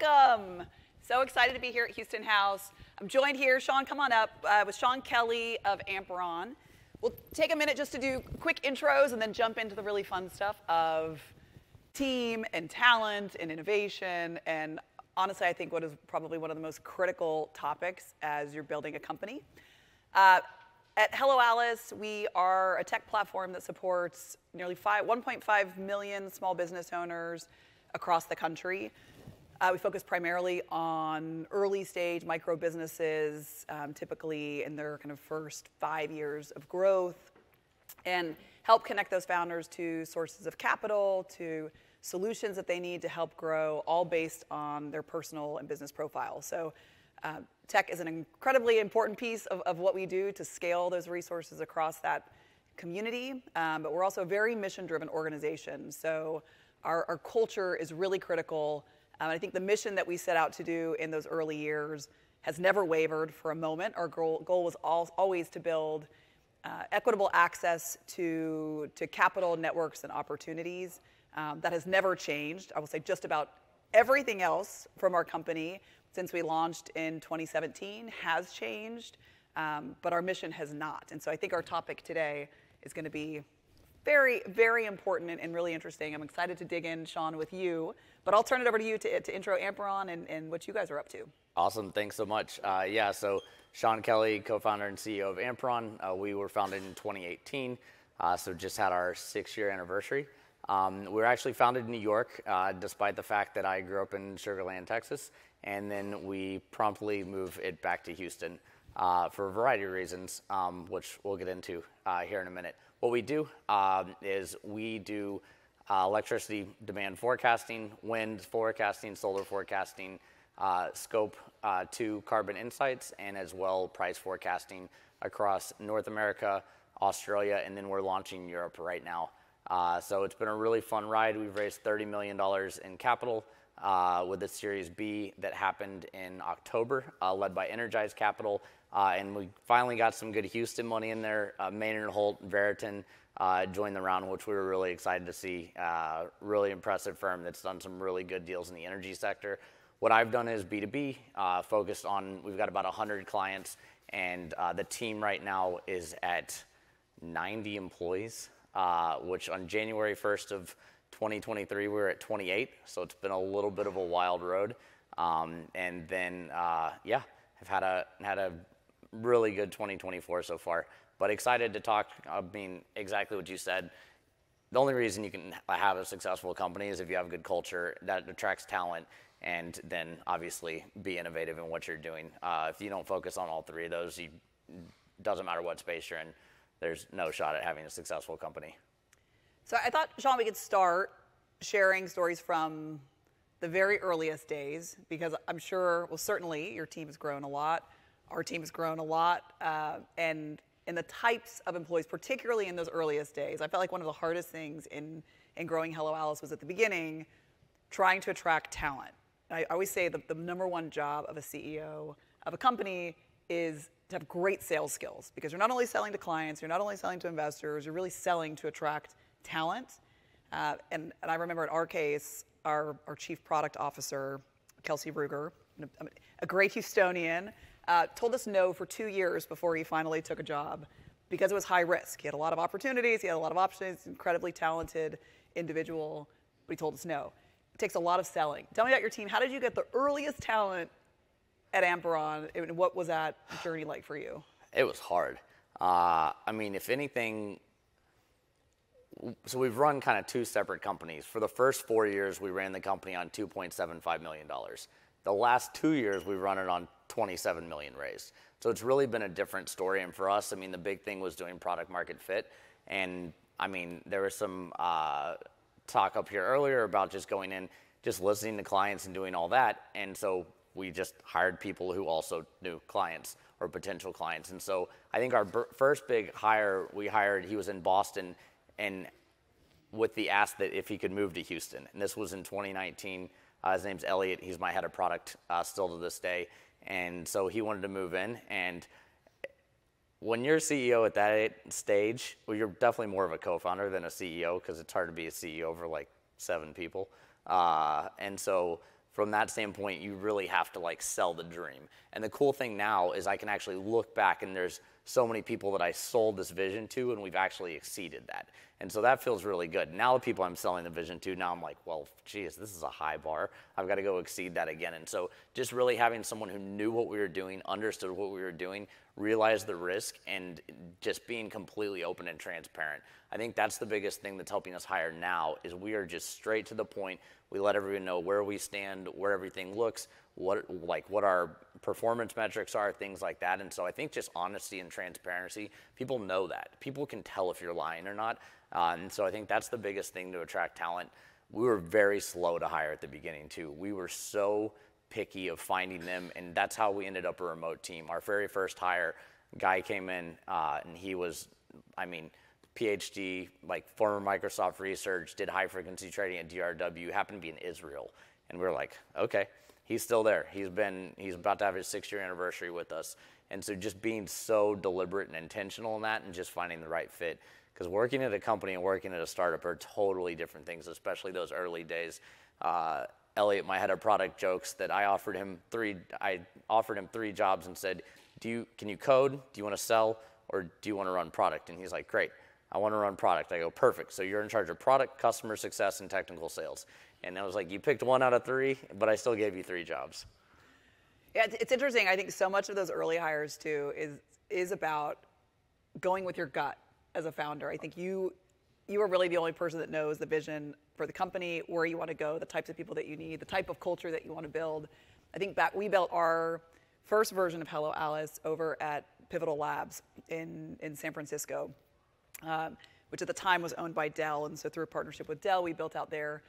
welcome. So excited to be here at Houston House. I'm joined here, Sean, come on up, uh, with Sean Kelly of Amperon. We'll take a minute just to do quick intros and then jump into the really fun stuff of team and talent and innovation and honestly, I think what is probably one of the most critical topics as you're building a company. Uh, at Hello Alice, we are a tech platform that supports nearly 1.5 million small business owners across the country. Uh, we focus primarily on early stage micro businesses, um, typically in their kind of first five years of growth, and help connect those founders to sources of capital, to solutions that they need to help grow, all based on their personal and business profile. So, uh, tech is an incredibly important piece of, what we do to scale those resources across that community, um, but we're also a very mission driven organization. So, our culture is really critical. Um, I think the mission that we set out to do in those early years has never wavered for a moment. Our goal, goal was all, always to build uh, equitable access to, to capital networks and opportunities. Um, that has never changed. I will say just about everything else from our company since we launched in 2017 has changed, um, but our mission has not. And so I think our topic today is going to be very, very important and, and, really interesting. I'm excited to dig in, Sean, with you. But I'll turn it over to you to, to intro Amperon and, and what you guys are up to. Awesome. Thanks so much. Uh, yeah, so Sean Kelly, co founder and CEO of Amperon. Uh, we were founded in 2018, uh, so just had our six year anniversary. Um, we were actually founded in New York, uh, despite the fact that I grew up in Sugar Land, Texas, and then we promptly moved it back to Houston uh, for a variety of reasons, um, which we'll get into uh, here in a minute. What we do um, is we do uh, electricity demand forecasting, wind forecasting, solar forecasting, uh, scope uh, 2 carbon insights, and as well price forecasting across North America, Australia, and then we're launching Europe right now. Uh, so it's been a really fun ride. We've raised $30 million in capital uh, with a Series B that happened in October, uh, led by Energize Capital. Uh, and we finally got some good Houston money in there. Uh, Maynard Holt, and Veriten uh, joined the round, which we were really excited to see. really impressive firm that's done some really good deals in the energy sector. What I've done is B2B, focused on, we've got about 100 clients, and the team right now is at 90 employees uh, which on January 1st of 2023 we were at 28. So it's been a little bit of a wild road. Um, and then uh, yeah, have had a had a really good 2024 so far. But excited to talk. I mean, exactly what you said. The only reason you can have a successful company is if you have a good culture that attracts talent and then obviously be innovative in what you're doing. Uh, if you don't focus on all three of those, you doesn't matter what space you're in there's no shot at having a successful company. So I thought, Sean, we could start sharing stories from the very earliest days because I'm sure, well, certainly your team has grown a lot. Our team has grown a lot. Uh, and in the types of employees, particularly in those earliest days, I felt like one of the hardest things in, in growing Hello Alice was at the beginning trying to attract talent. I always say that the number one job of a CEO of a company is to have great sales skills because you're not only selling to clients, you're not only selling to investors, you're really selling to attract talent. Uh, and, and I remember in our case, our, our chief product officer, Kelsey Ruger, a great Houstonian, uh, told us no for two years before he finally took a job because it was high risk. He had a lot of opportunities, he had a lot of options, incredibly talented individual, but he told us no. It takes a lot of selling. Tell me about your team. How did you get the earliest talent at Amperon, what was that journey like for you? It was hard. Uh, I mean, if anything, so we've run kind of two separate companies. For the first four years, we ran the company on $2.75 million. The last two years, we've run it on 27 million raised. So it's really been a different story. And for us, I mean, the big thing was doing product market fit. And I mean, there was some uh, talk up here earlier about just going in, just listening to clients and doing all that. And so we just hired people who also knew clients or potential clients. And so I think our first big hire we hired, he was in Boston and with the ask that if he could move to Houston. And this was in 2019. Uh, his name's Elliot. He's my head of product uh, still to this day. And so he wanted to move in. And when you're CEO at that stage, well, you're definitely more of a co-founder than a CEO because it's hard to be a CEO for like seven people. Uh, and so from that standpoint, you really have to like sell the dream. And the cool thing now is I can actually look back and there's so many people that I sold this vision to, and we've actually exceeded that. And so that feels really good. Now the people I'm selling the vision to, now I'm like, well, geez, this is a high bar. I've got to go exceed that again. And so just really having someone who knew what we were doing, understood what we were doing, realized the risk, and just being completely open and transparent. I think that's the biggest thing that's helping us hire now is we are just straight to the point. We let everyone know where we stand, where everything looks, what like what our performance metrics are, things like that. And so I think just honesty and transparency, people know that. People can tell if you're lying or not. Uh, and so I think that's the biggest thing to attract talent. We were very slow to hire at the beginning too. We were so picky of finding them, and that's how we ended up a remote team. Our very first hire, guy came in, uh, and he was, I mean, PhD, like former Microsoft research, did high frequency trading at DRW, happened to be in Israel. And we are like, okay, he's still there. He's been, he's about to have his six year anniversary with us. And so just being so deliberate and intentional in that and just finding the right fit. Because working at a company and working at a startup are totally different things, especially those early days. Uh, Elliot, my head of product, jokes that I offered him three. I offered him three jobs and said, "Do you can you code? Do you want to sell, or do you want to run product?" And he's like, "Great, I want to run product." I go, "Perfect. So you're in charge of product, customer success, and technical sales." And I was like, "You picked one out of three, but I still gave you three jobs." Yeah, it's interesting. I think so much of those early hires too is is about going with your gut as a founder. I think you you are really the only person that knows the vision for the company, where you want to go, the types of people that you need, the type of culture that you want to build. I think back we built our first version of Hello Alice over at Pivotal Labs in in San Francisco, um, which at the time was owned by Dell, and so through a partnership with Dell, we built out there.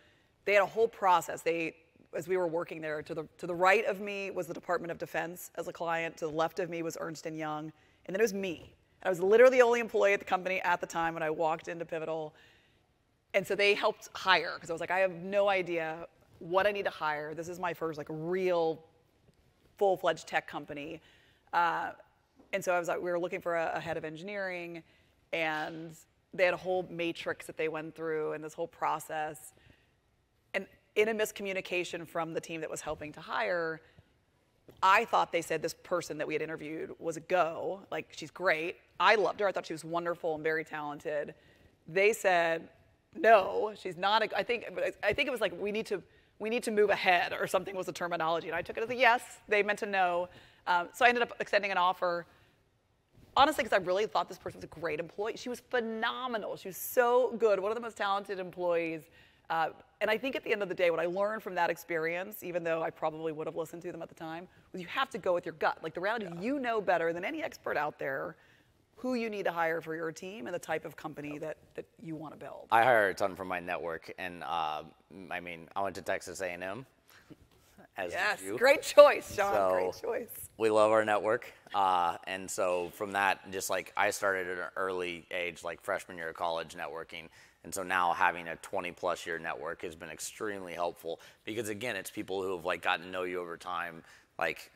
They had a whole process. They as we were working there, to the, to the right of me was the Department of Defense as a client, to the left of me was Ernst & Young, and then it was me. I was literally the only employee at the company at the time when I walked into Pivotal. And so they helped hire because I was like, I have no idea what I need to hire. This is my first like real full-fledged tech company. Uh, and so I was like, we were looking for a, a head of engineering and they had a whole matrix that they went through and this whole process. In a miscommunication from the team that was helping to hire, I thought they said this person that we had interviewed was a go, like she's great. I loved her. I thought she was wonderful and very talented. They said, no, she's not. A, I think I think it was like we need to we need to move ahead or something was the terminology, and I took it as a yes. They meant a no, um, so I ended up extending an offer. Honestly, because I really thought this person was a great employee. She was phenomenal. She was so good. One of the most talented employees. Uh, and I think at the end of the day, what I learned from that experience, even though I probably would have listened to them at the time, was you have to go with your gut. Like the reality, yeah. you know better than any expert out there who you need to hire for your team and the type of company that, that you want to build. I hire a ton from my network, and uh, I mean, I went to Texas A&M. As yes, you. great choice, Sean. So great choice. We love our network, uh, and so from that, just like I started at an early age, like freshman year of college, networking. And so now having a 20 plus year network has been extremely helpful because again, it's people who have like gotten to know you over time. Like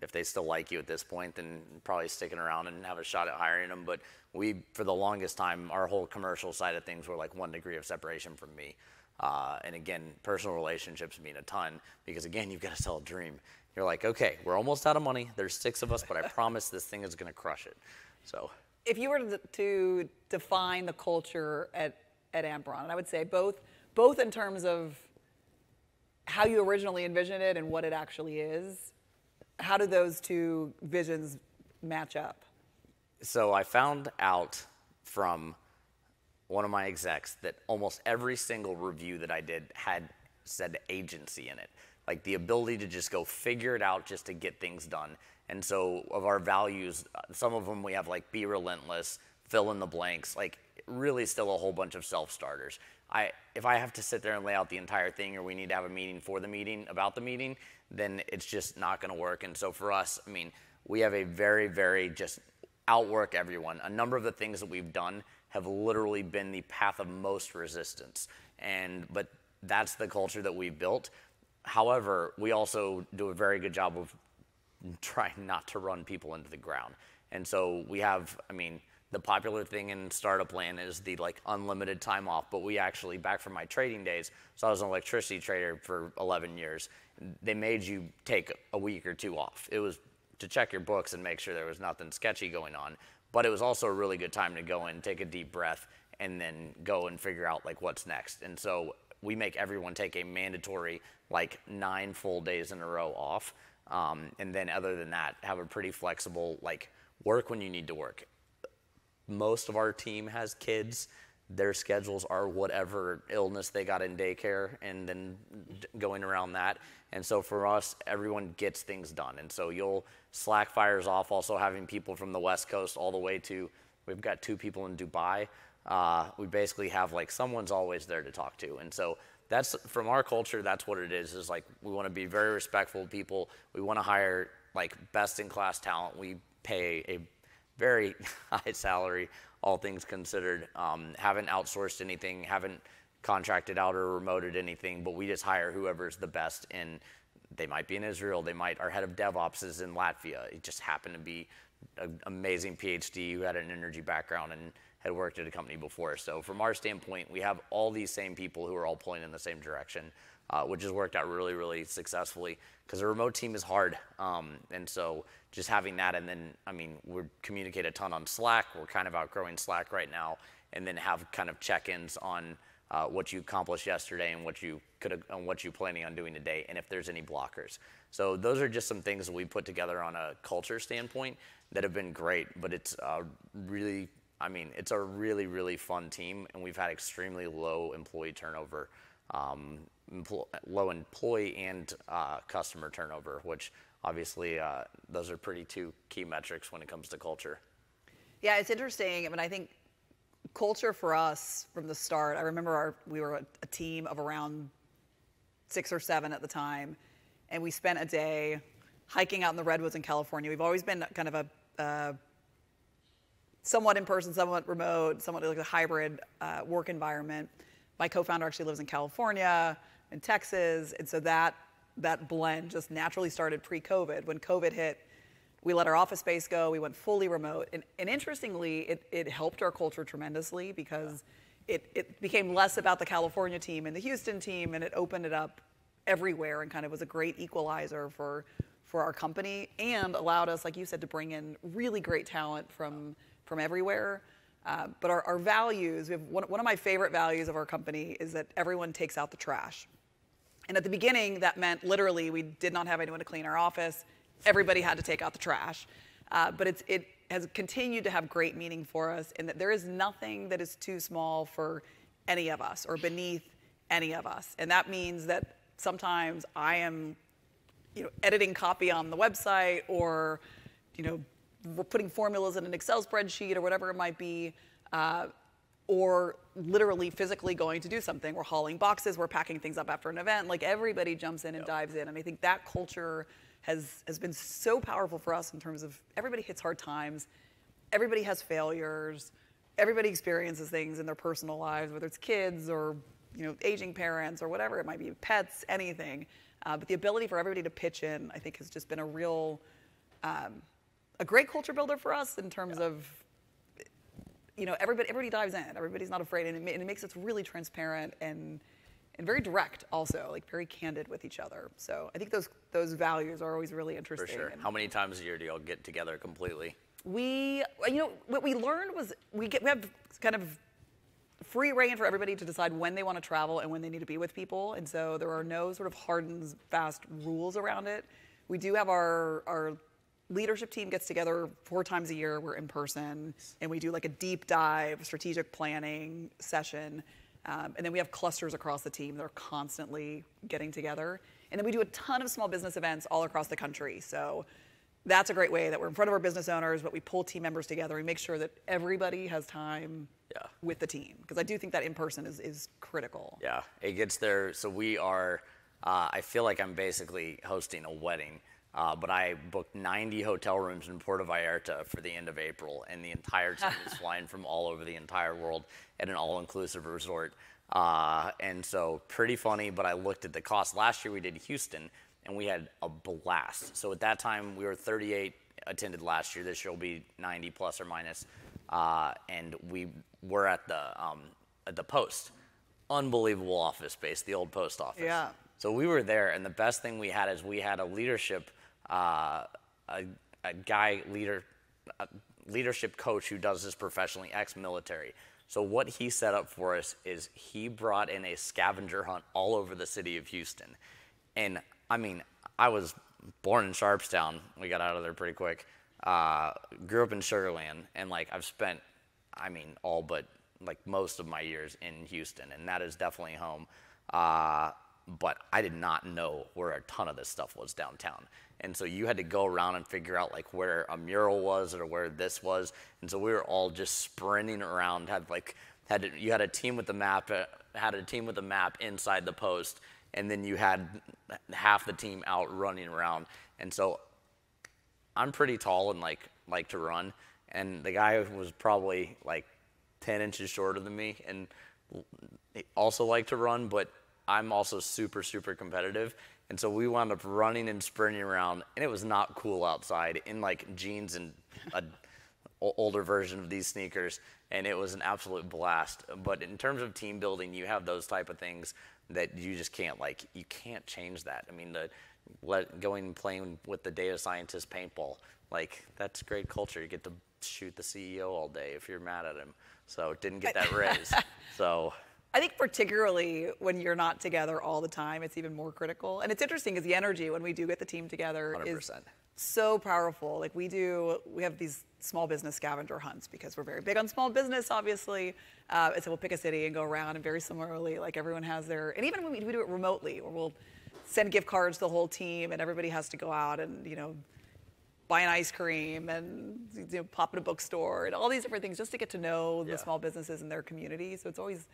if they still like you at this point, then probably sticking around and have a shot at hiring them. But we, for the longest time, our whole commercial side of things were like one degree of separation from me. Uh, and again, personal relationships mean a ton because again, you've got to sell a dream. You're like, okay, we're almost out of money. There's six of us, but I promise this thing is going to crush it. So, if you were to, to define the culture at at Amperon, and I would say both both in terms of how you originally envisioned it and what it actually is, how do those two visions match up? So I found out from one of my execs that almost every single review that I did had said agency in it. Like the ability to just go figure it out just to get things done. And so, of our values, some of them we have like be relentless, fill in the blanks, like really still a whole bunch of self starters. I, if I have to sit there and lay out the entire thing, or we need to have a meeting for the meeting about the meeting, then it's just not going to work. And so for us, I mean, we have a very, very just outwork everyone. A number of the things that we've done have literally been the path of most resistance. And but that's the culture that we've built. However, we also do a very good job of trying not to run people into the ground. And so we have, I mean, the popular thing in startup land is the like unlimited time off. But we actually, back from my trading days, so I was an electricity trader for 11 years. They made you take a week or two off. It was to check your books and make sure there was nothing sketchy going on. But it was also a really good time to go in, take a deep breath, and then go and figure out like what's next. And so we make everyone take a mandatory like nine full days in a row off. Um, and then other than that, have a pretty flexible like work when you need to work. Most of our team has kids. Their schedules are whatever illness they got in daycare and then going around that. And so for us, everyone gets things done. And so you'll slack fires off also having people from the West Coast all the way to, we've got two people in Dubai. Uh, we basically have like someone's always there to talk to. And so that's from our culture, that's what it is, is like we want to be very respectful people. We want to hire like best in class talent. We pay a very high salary, all things considered. Um, haven't outsourced anything, haven't contracted out or remoted anything, but we just hire whoever's the best in. They might be in Israel. They might. Our head of DevOps is in Latvia. It just happened to be an amazing PhD who had an energy background and had worked at a company before. So from our standpoint, we have all these same people who are all pulling in the same direction, uh, which has worked out really, really successfully. Because a remote team is hard, um, and so just having that, and then I mean, we communicate a ton on Slack. We're kind of outgrowing Slack right now, and then have kind of check-ins on uh, what you accomplished yesterday and what you could and what you're planning on doing today, and if there's any blockers. So those are just some things that we put together on a culture standpoint that have been great. But it's uh, really I mean, it's a really, really fun team, and we've had extremely low employee turnover, um, empl- low employee and uh, customer turnover, which obviously uh, those are pretty two key metrics when it comes to culture. Yeah, it's interesting. I mean, I think culture for us from the start. I remember our, we were a, team of around six or seven at the time, and we spent a day hiking out in the redwoods in California. We've always been kind of a uh, somewhat in person, somewhat remote, somewhat like a hybrid uh, work environment. My co-founder actually lives in California, in Texas, and so that that blend just naturally started pre-COVID. When COVID hit, we let our office space go. We went fully remote, and, and interestingly, it, it helped our culture tremendously because it, it became less about the California team and the Houston team, and it opened it up everywhere and kind of was a great equalizer for for our company and allowed us, like you said, to bring in really great talent from from everywhere. Uh, but our, our, values, we have one, one of my favorite values of our company is that everyone takes out the trash. And at the beginning, that meant literally we did not have anyone to clean our office. Everybody had to take out the trash. Uh, but it has continued to have great meaning for us in that there is nothing that is too small for any of us or beneath any of us. And that means that sometimes I am, you know, editing copy on the website or, you know, putting formulas in an Excel spreadsheet or whatever it might be, uh, or literally physically going to do something. We're hauling boxes, we're packing things up after an event. Like everybody jumps in and yep. dives in. And I think that culture has, has been so powerful for us in terms of everybody hits hard times, everybody has failures, everybody experiences things in their personal lives, whether it's kids or you know, aging parents or whatever it might be, pets, anything. Uh, but the ability for everybody to pitch in, I think, has just been a real um, a great culture builder for us in terms yeah. of you know everybody everybody dives in. Everybody's not afraid. And it, and it, makes us really transparent and and very direct also like very candid with each other. So i think those those values are always really interesting for sure how many times a year do y'all get together completely? We you know what we learned was we get we have kind of free reign for everybody to decide when they want to travel and when they need to be with people. And so there are no sort of hard and fast rules around it. We do have our our leadership team gets together four times a year. We're in person, and we do like a deep dive strategic planning session. Um, and then we have clusters across the team that are constantly getting together. And then we do a ton of small business events all across the country. So that's a great way that we're in front of our business owners, but we pull team members together and make sure that everybody has time yeah. with the team. Because I do think that in person is, is critical. Yeah, it gets there. So we are, uh, I feel like I'm basically hosting a wedding but I booked 90 hotel rooms in Puerto Vallarta for the end of April, and the entire team is flying from all over the entire world at an all-inclusive resort. Uh, and so pretty funny, but I looked at the cost. Last year we did Houston, and we had a blast. So at that time we were 38 attended last year. This year will be 90 plus or minus. uh, and we were at the um, at the post. Unbelievable office space, the old post office. Yeah. So we were there, and the best thing we had is we had a leadership, uh, a, a guy leader, a leadership coach who does this professionally, ex-military. So what he set up for us is he brought in a scavenger hunt all over the city of Houston, and I mean, I was born in Sharpstown. We got out of there pretty quick. Uh, grew up in Sugarland, and like I've spent, I mean, all but like most of my years in Houston, and that is definitely home. Uh, but I did not know where a ton of this stuff was downtown. And so you had to go around and figure out like where a mural was or where this was. And so we were all just sprinting around. Had like had to, you had a team with the map, uh, had a team with the map inside the post, and then you had half the team out running around. And so I'm pretty tall and like like to run, and the guy was probably like 10 inches shorter than me and also like to run, but I'm also super, super competitive. And so we wound up running and sprinting around, and it was not cool outside in like jeans and a older version of these sneakers, and it was an absolute blast. But in terms of team building, you have those type of things that you just can't like. You can't change that. I mean, the let, going and playing with the data scientist paintball, like that's great culture. You get to shoot the CEO all day if you're mad at him. So didn't get that raise. so I think particularly when you're not together all the time, it's even more critical. And it's interesting because the energy when we do get the team together is 100%. so powerful. Like we do, we have these small business scavenger hunts because we're very big on small business, obviously. Uh, and so we'll pick a city and go around, and very similarly, like everyone has their, and even when we, we do it remotely, where we'll send gift cards to the whole team, and everybody has to go out and you know buy an ice cream and you know, pop in a bookstore and all these different things just to get to know the small businesses in their community. So it's always,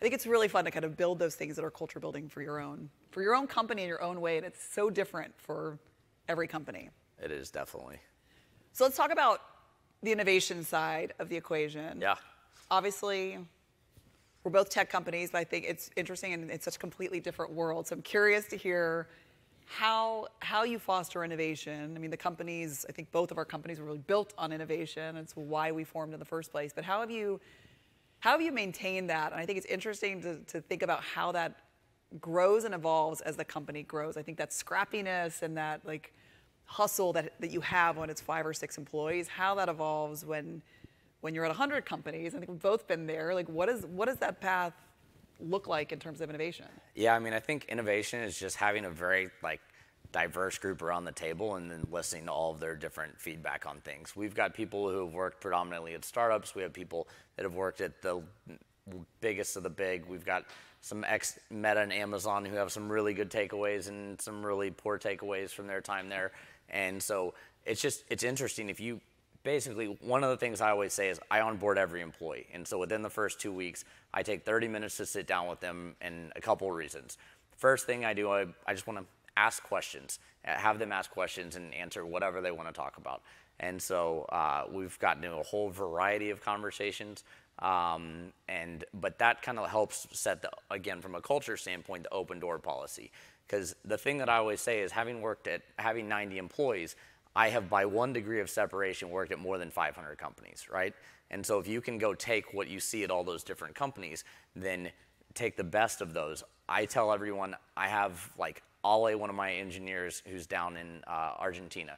I think it's really fun to kind of build those things that are culture building for your own, for your own company in your own way. And it's so different for every company. it is definitely. So let's talk about the innovation side of the equation. Yeah. Obviously, we're both tech companies, but I think it's interesting and it's such a completely different world. So I'm curious to hear how how you foster innovation. I mean, the companies, I think both of our companies were really built on innovation. It's why we formed in the first place. But how have you how have you maintained that? And I think it's interesting to, to think about how that grows and evolves as the company grows. I think that scrappiness and that like hustle that, that you have when it's five or six employees, how that evolves when when you're at 100 companies. I think we've both been there. Like, what is what does that path look like in terms of innovation? Yeah, I mean, I think innovation is just having a very like diverse group around the table and then listening to all of their different feedback on things. We've got people who have worked predominantly at startups. We have people that have worked at the biggest of the big. We've got some ex Meta and Amazon who have some really good takeaways and some really poor takeaways from their time there. And so it's just it's interesting if you basically one of the things I always say is I onboard every employee. And so within the first 2 weeks, I take 30 minutes to sit down with them and a couple of reasons. First thing I do, I, I just want to ask questions, uh, have them ask questions and answer whatever they want to talk about. And so uh, we've gotten into a whole variety of conversations. Um, and but that kind of helps set the again from a culture standpoint the open door policy because the thing that I always say is having worked at having 90 employees I have by one degree of separation worked at more than 500 companies right and so if you can go take what you see at all those different companies then take the best of those I tell everyone I have like Ale one of my engineers who's down in uh, Argentina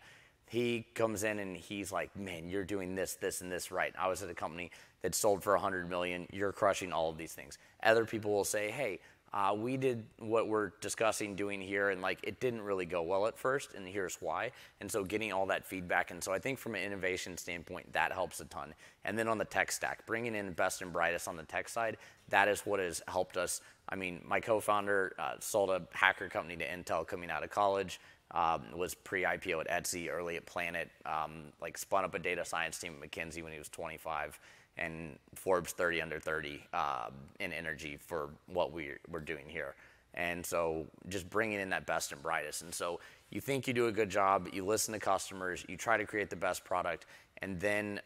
he comes in and he's like, "Man, you're doing this, this, and this right." I was at a company that sold for 100 million. You're crushing all of these things. Other people will say, "Hey, uh, we did what we're discussing doing here, and like it didn't really go well at first, and here's why." And so getting all that feedback, and so I think from an innovation standpoint, that helps a ton. And then on the tech stack, bringing in best and brightest on the tech side, that is what has helped us. I mean, my co-founder uh, sold a hacker company to Intel coming out of college um, was pre-IPO at Etsy, early at Planet, um, like spun up a data science team at McKinsey when he was 25, and Forbes 30 under 30 um, in energy for what we, we're doing here. And so just bringing in that best and brightest. And so you think you do a good job, you listen to customers, you try to create the best product, and then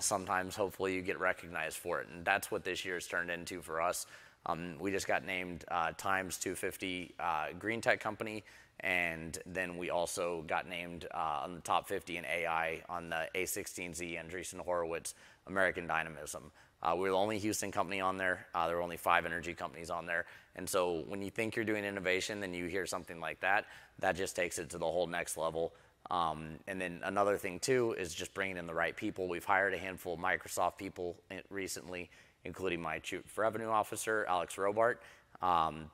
sometimes hopefully you get recognized for it. And that's what this year has turned into for us. Um, we just got named uh, Times 250 uh, Green Tech Company, And then we also got named uh, on the top 50 in AI on the A16Z Andreessen Horowitz American Dynamism. Uh, we're the only Houston company on there. Uh, there are only five energy companies on there. And so when you think you're doing innovation, then you hear something like that, that just takes it to the whole next level. Um, and then another thing too is just bringing in the right people. We've hired a handful of Microsoft people recently, including my chief revenue officer, Alex Robart, um,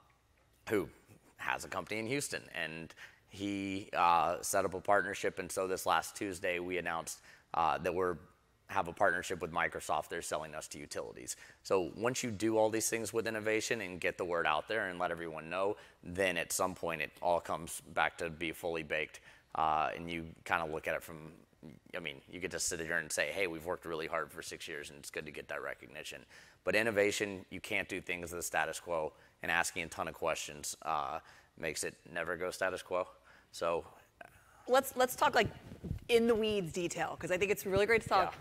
who has a company in Houston. And he uh, set up a partnership. And so this last Tuesday, we announced uh, that we're have a partnership with Microsoft. They're selling us to utilities. So once you do all these things with innovation and get the word out there and let everyone know, then at some point it all comes back to be fully baked. Uh, and you kind of look at it from, I mean, you get to sit here and say, hey, we've worked really hard for six years and it's good to get that recognition. But innovation, you can't do things the status quo, and asking a ton of questions uh, makes it never go status quo. So let's let's talk like in the weeds detail because I think it's really great to talk yeah.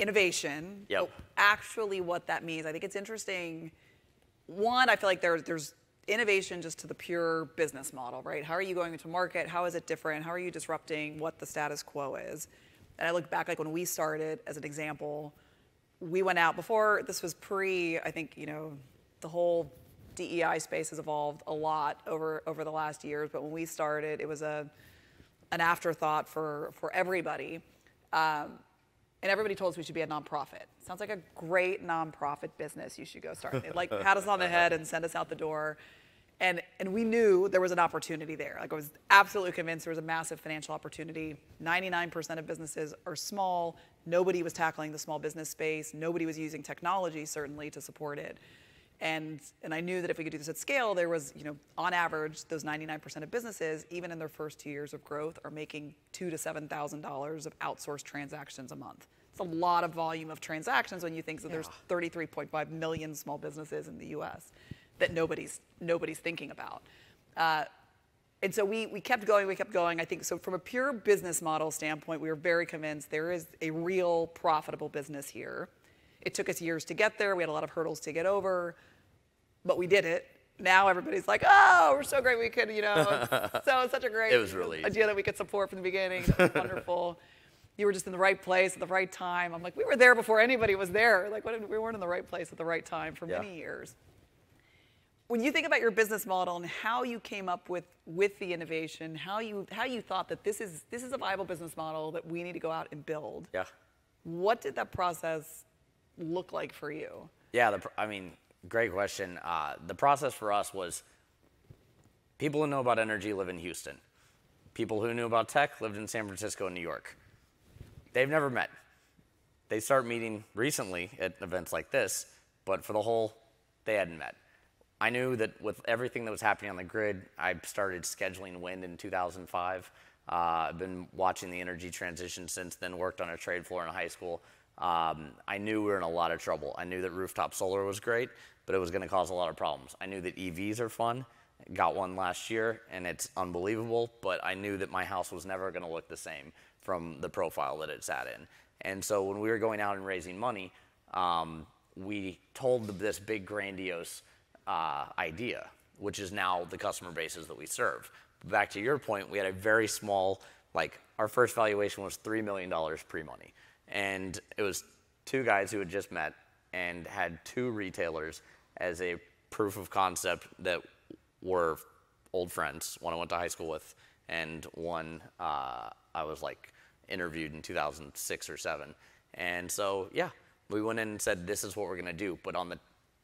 Innovation. Yep. actually, what that means, I think it's interesting. One, I feel like there, there's innovation just to the pure business model, right? How are you going to market? How is it different? How are you disrupting what the status quo is? And I look back, like when we started, as an example, we went out before this was pre, I think, you know, the whole DEI space has evolved a lot over, over the last years, but when we started, it was a, an afterthought for, for everybody. Um, and everybody told us we should be a nonprofit. Sounds like a great nonprofit business you should go start. They like pat us on the head and send us out the door. And, and we knew there was an opportunity there. Like I was absolutely convinced there was a massive financial opportunity. 99% of businesses are small. Nobody was tackling the small business space. Nobody was using technology, certainly, to support it. And, and I knew that if we could do this at scale, there was, you know, on average, those 99% of businesses, even in their first two years of growth, are making two to $7,000 of outsourced transactions a month. It's a lot of volume of transactions when you think that yeah. there's 33.5 million small businesses in the US that nobody's nobody's thinking about. Uh, and so we, we kept going, we kept going. I think so from a pure business model standpoint, we were very convinced there is a real profitable business here. It took us years to get there. We had a lot of hurdles to get over, but we did it. Now everybody's like, oh, we're so great we could, you know, so it's such a great it was really idea easy. that we could support from the beginning. wonderful. You were just in the right place at the right time. I'm like, we were there before anybody was there. Like, we weren't in the right place at the right time for yeah. many years when you think about your business model and how you came up with with the innovation, how you how you thought that this is this is a viable business model that we need to go out and build. Yeah. What did that process look like for you? Yeah, the, I mean, great question. Uh, the process for us was people who know about energy live in Houston. People who knew about tech lived in San Francisco and New York. They've never met. They start meeting recently at events like this, but for the whole, they hadn't met. I knew that with everything that was happening on the grid, I started scheduling wind in 2005. Uh, I've been watching the energy transition since then, worked on a trade floor in high school. Um, I knew we were in a lot of trouble. I knew that rooftop solar was great, but it was going to cause a lot of problems. I knew that EVs are fun. Got one last year, and it's unbelievable, but I knew that my house was never going to look the same from the profile that it sat in. And so when we were going out and raising money, um, we told this big grandiose uh, idea, which is now the customer bases that we serve. Back to your point, we had a very small, like our first valuation was $3 million pre-money. And it was two guys who had just met and had two retailers as a proof of concept that were old friends. One I went to high school with, and one uh, I was like interviewed in 2006 or seven. And so, yeah, we went in and said, this is what we're going to do. But on the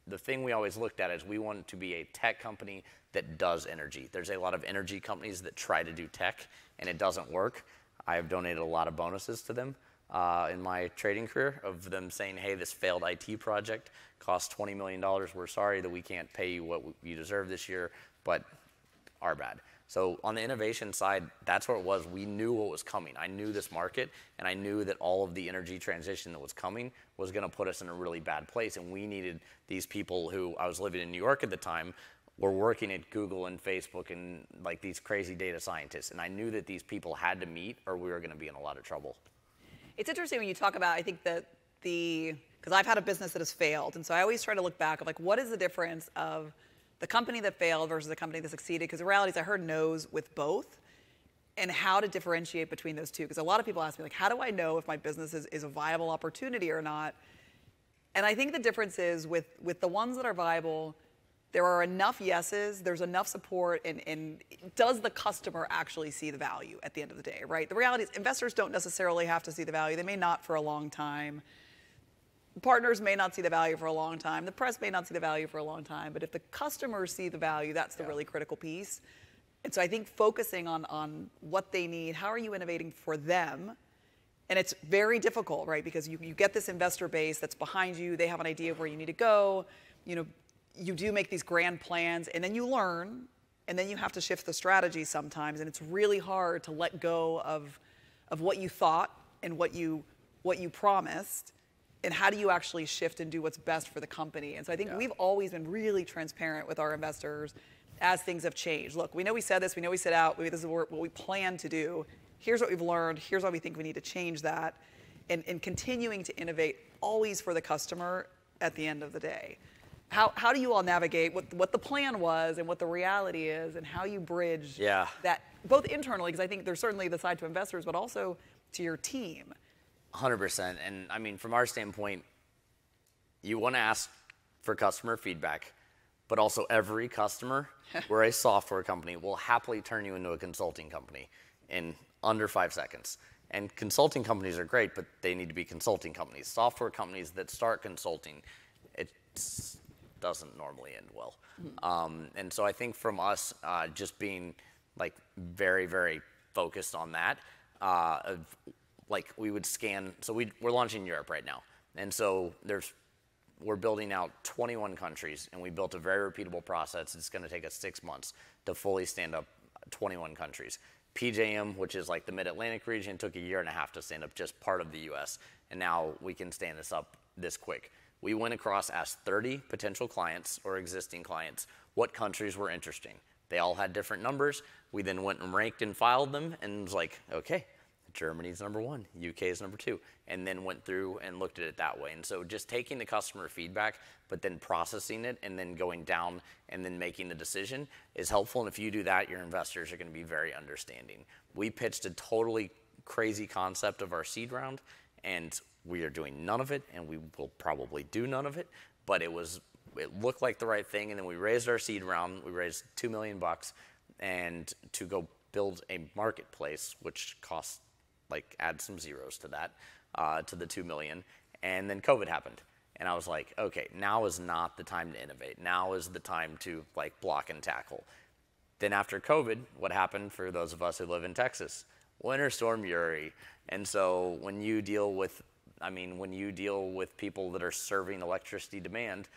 the thing we always looked at is we wanted to be a tech company that does energy. There's a lot of energy companies that try to do tech and it doesn't work. I have donated a lot of bonuses to them uh, in my trading career of them saying, hey, this failed IT project cost $20 million. We're sorry that we can't pay you what you deserve this year, but are bad. So on the innovation side, that's where it was. We knew what was coming. I knew this market, and I knew that all of the energy transition that was coming was going to put us in a really bad place. And we needed these people who I was living in New York at the time were working at Google and Facebook and like these crazy data scientists. And I knew that these people had to meet, or we were going to be in a lot of trouble. It's interesting when you talk about. I think that the because I've had a business that has failed, and so I always try to look back of like what is the difference of the company that failed versus the company that succeeded? Because the reality is I heard no's with both and how to differentiate between those two. Because a lot of people ask me, like, how do I know if my business is, is a viable opportunity or not? And I think the difference is with, with the ones that are viable, there are enough yeses, there's enough support, and, and does the customer actually see the value at the end of the day, right? The reality is investors don't necessarily have to see the value. They may not for a long time. Partners may not see the value for a long time. The press may not see the value for a long time. But if the customers see the value, that's the Yeah. really critical piece. And so I think focusing on, on what they need, how are you innovating for them? And it's very difficult, right? Because you, you get this investor base that's behind you, they have an idea of where you need to go. You know, you do make these grand plans, and then you learn, and then you have to shift the strategy sometimes. And it's really hard to let go of, of what you thought and what you, what you promised. And how do you actually shift and do what's best for the company? And so I think Yeah. we've always been really transparent with our investors as things have changed. Look, we know we said this, we know we set out, we, this is what what we plan to do. Here's what we've learned, here's why we think we need to change that. And, and continuing to innovate always for the customer at the end of the day. How, how do you all navigate what, what the plan was and what the reality is and how you bridge Yeah. that both internally, because I think there's certainly the side to investors, but also to your team. 100%. And I mean, from our standpoint, you want to ask for customer feedback, but also every customer, we're a software company, will happily turn you into a consulting company in under five seconds. And consulting companies are great, but they need to be consulting companies. Software companies that start consulting, it doesn't normally end well. Um, and so I think from us, uh, just being like very, very focused on that, uh, of, like we would scan. So we, we're launching Europe right now, and so there's we're building out 21 countries, and we built a very repeatable process. It's going to take us six months to fully stand up 21 countries. PJM, which is like the Mid-Atlantic region, took a year and a half to stand up just part of the U.S., and now we can stand this up this quick. We went across, asked 30 potential clients or existing clients what countries were interesting. They all had different numbers. We then went and ranked and filed them, and was like, okay, Germany's number one, UK is number two, and then went through and looked at it that way. And so just taking the customer feedback, but then processing it and then going down and then making the decision is helpful. And if you do that, your investors are going to be very understanding. We pitched a totally crazy concept of our seed round, and we are doing none of it, and we will probably do none of it. But it was, it looked like the right thing, and then we raised our seed round. We raised two million bucks, and to go build a marketplace, which costs like add some zeros to that, uh, to the two million, and then COVID happened, and I was like, okay, now is not the time to innovate. Now is the time to like block and tackle. Then after COVID, what happened for those of us who live in Texas? Winter Storm Uri, and so when you deal with, I mean, when you deal with people that are serving electricity demand,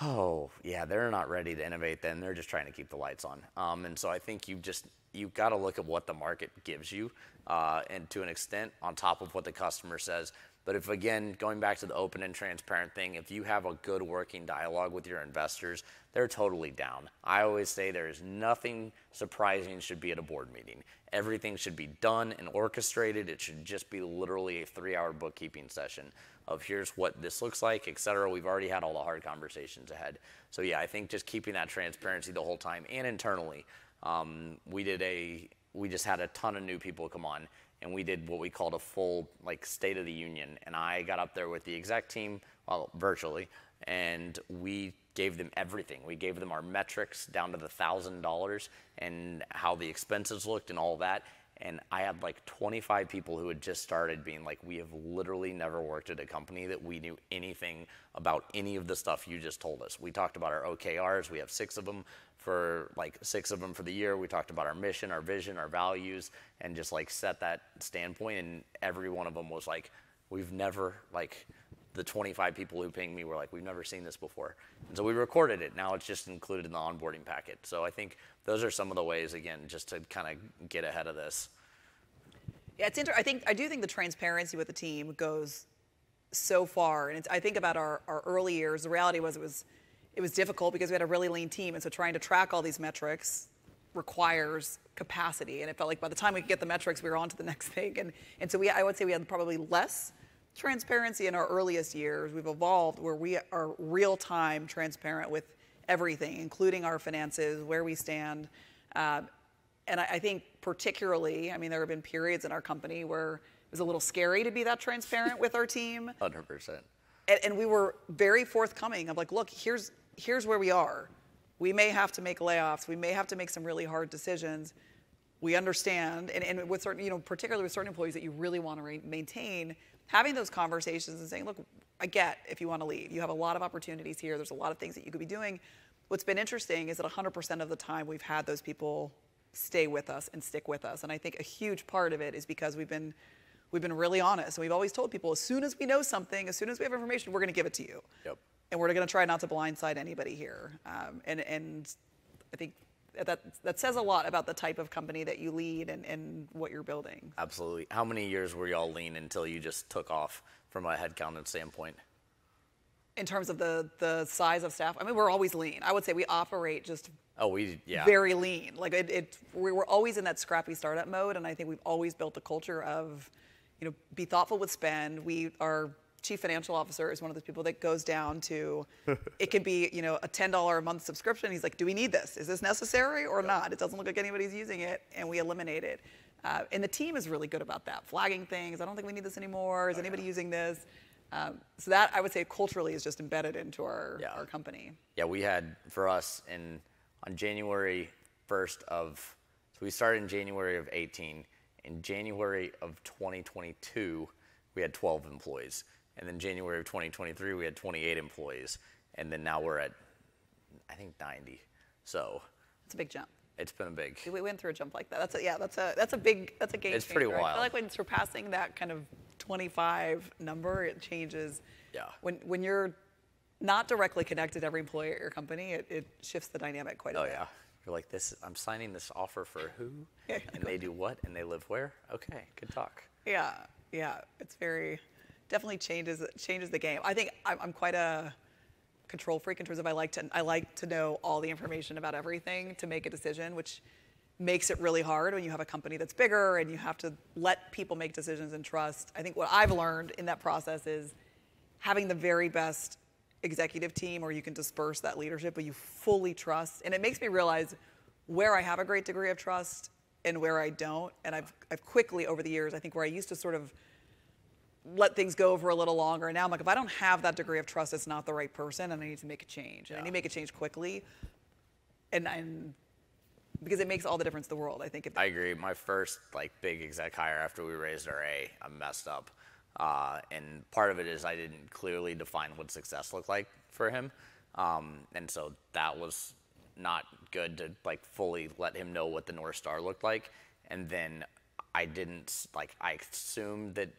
Oh, yeah, they're not ready to innovate then. They're just trying to keep the lights on. Um, and so I think you just, you've got to look at what the market gives you uh, and to an extent on top of what the customer says. But if, again, going back to the open and transparent thing, if you have a good working dialogue with your investors, they're totally down. I always say there is nothing surprising should be at a board meeting. Everything should be done and orchestrated. It should just be literally a three hour bookkeeping session of here's what this looks like, et cetera. We've already had all the hard conversations ahead. So, yeah, I think just keeping that transparency the whole time and internally. Um, we did a, we just had a ton of new people come on and we did what we called a full like state of the union. And i got up there with the exec team well virtually and we gave them everything. We gave them our metrics down to the thousand dollars and how the expenses looked and all that and i had like 25 people who had just started being like we have literally never worked at a company that we knew anything about any of the stuff you just told us we talked about our okrs we have six of them for like six of them for the year. We talked about our mission, our vision, our values, and just like set that standpoint. And every one of them was like, we've never like the 25 people who pinged me were like, we've never seen this before. And so we recorded it. Now it's just included in the onboarding packet. So I think those are some of the ways, again, just to kind of get ahead of this. Yeah, it's inter- I think I do think the transparency with the team goes so far, and I think about our, our early years. The reality was it was it was difficult because we had a really lean team, and so trying to track all these metrics requires capacity. And it felt like by the time we could get the metrics, we were on to the next thing. And and so we I would say we had probably less transparency in our earliest years. We've evolved where we are real time transparent with everything, including our finances, where we stand. Um, and I, I think particularly, I mean, there have been periods in our company where it was a little scary to be that transparent with our team. 100%. And, and we were very forthcoming of like, look, here's here's where we are. We may have to make layoffs. We may have to make some really hard decisions. We understand, and, and with certain, you know, particularly with certain employees that you really want to re- maintain, having those conversations and saying, look, I get if you want to leave. You have a lot of opportunities here. There's a lot of things that you could be doing. What's been interesting is that 100% of the time we've had those people stay with us and stick with us. And I think a huge part of it is because we've been we've been really honest. And we've always told people as soon as we know something, as soon as we have information, we're going to give it to you. Yep. And we're going to try not to blindside anybody here. Um, and and I think that that says a lot about the type of company that you lead and, and what you're building. Absolutely. How many years were y'all lean until you just took off from a headcount standpoint? In terms of the the size of staff, I mean, we're always lean. I would say we operate just Oh, we yeah. very lean. Like it, it, we were always in that scrappy startup mode, and I think we've always built a culture of, you know, be thoughtful with spend. We our chief financial officer is one of those people that goes down to, it could be you know a ten dollar a month subscription. He's like, do we need this? Is this necessary or not? It doesn't look like anybody's using it, and we eliminate it. Uh, and the team is really good about that, flagging things. I don't think we need this anymore. Is anybody using this? Um, so that I would say culturally is just embedded into our, Yeah. our company. Yeah, we had for us in on January 1st of so we started in January of 18. In January of 2022, we had 12 employees, and then January of 2023, we had 28 employees, and then now we're at I think 90. So It's a big jump. it's been a big. We went through a jump like that. That's a, yeah. That's a that's a big that's a game It's pretty changer. I wild. feel like when surpassing that kind of 25 number, it changes. Yeah. When when you're not directly connected to every employee at your company, it, it shifts the dynamic quite a Oh bit. yeah. You're like this. I'm signing this offer for who? Yeah. And they do what? And they live where? Okay, good talk. Yeah, yeah. It's very definitely changes changes the game. I think I'm, I'm quite a control freak in terms of I like to I like to know all the information about everything to make a decision, which makes it really hard when you have a company that's bigger and you have to let people make decisions and trust. I think what I've learned in that process is having the very best executive team or you can disperse that leadership, but you fully trust. And it makes me realize where I have a great degree of trust and where I don't. And I've, I've quickly over the years, I think where I used to sort of let things go for a little longer. And now I'm like, if I don't have that degree of trust, it's not the right person, and I need to make a change. And I need to make a change quickly. And, and because it makes all the difference in the world. I think if I agree. My first like big exec hire after we raised our A, I messed up, uh, and part of it is I didn't clearly define what success looked like for him, um, and so that was not good to like fully let him know what the north star looked like, and then I didn't like I assumed that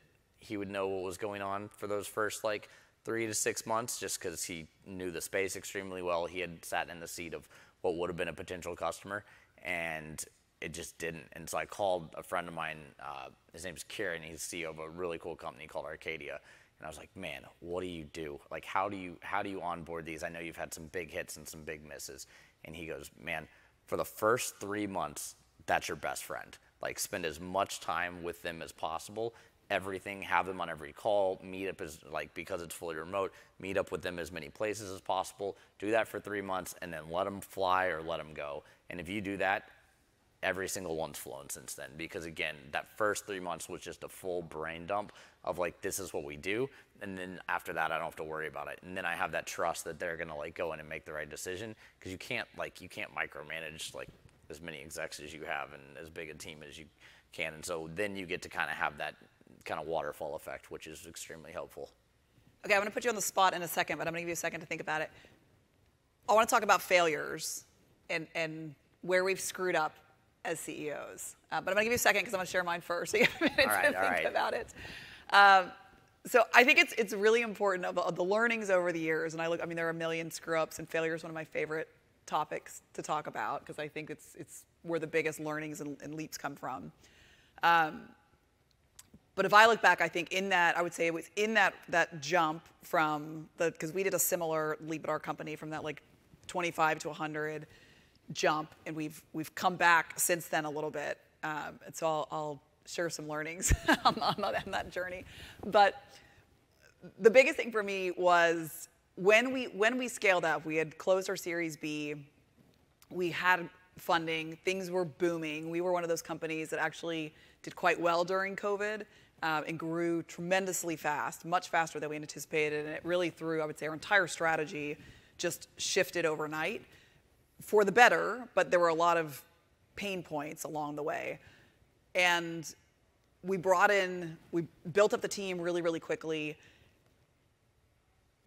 he would know what was going on for those first like three to six months just because he knew the space extremely well. He had sat in the seat of what would have been a potential customer, and it just didn't. And so I called a friend of mine. Uh, his name's Kieran. He's CEO of a really cool company called Arcadia. And I was like, man, what do you do? Like, how do you how do you onboard these? I know you've had some big hits and some big misses. And he goes, man, for the first three months, that's your best friend. Like, spend as much time with them as possible. Everything, have them on every call. Meet up as like because it's fully remote. Meet up with them as many places as possible. Do that for three months, and then let them fly or let them go. And if you do that, every single one's flown since then because again that first three months was just a full brain dump of like this is what we do and then after that i don't have to worry about it and then i have that trust that they're going to like go in and make the right decision because you can't like you can't micromanage like as many execs as you have and as big a team as you can and so then you get to kind of have that kind of waterfall effect which is extremely helpful Okay, I'm going to put you on the spot in a second, but I'm going to give you a second to think about it. I want to talk about failures and, and where we've screwed up as CEOs. Uh, but I'm going to give you a second because I'm going to share mine first, so you have a minute right, to think right. about it. Um, so I think it's it's really important of, of the learnings over the years, and I look. I mean, there are a million screw ups, and failure is one of my favorite topics to talk about because I think it's it's where the biggest learnings and, and leaps come from. But if I look back, I think in that, I would say it was in that that jump from the because we did a similar leap at our company from that like 25 to 100 jump, and we've we've come back since then a little bit. Um, and so I'll, I'll share some learnings on, on, that, on that journey. But the biggest thing for me was when we when we scaled up, we had closed our Series B. We had funding. Things were booming. We were one of those companies that actually did quite well during COVID um, and grew tremendously fast, much faster than we anticipated. And it really threw, I would say, our entire strategy just shifted overnight for the better, but there were a lot of pain points along the way. And we brought in, we built up the team really, really quickly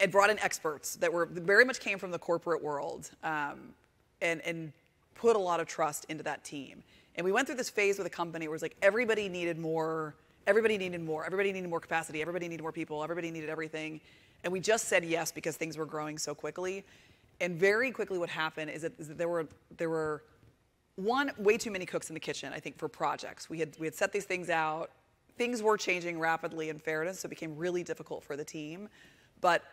and brought in experts that were very much came from the corporate world um, and, and put a lot of trust into that team. And we went through this phase with the company where it was like everybody needed more, everybody needed more, everybody needed more capacity, everybody needed more people, everybody needed everything. And we just said yes because things were growing so quickly. And very quickly what happened is that, is that there were there were one way too many cooks in the kitchen, I think, for projects. We had we had set these things out. Things were changing rapidly in fairness, so it became really difficult for the team. But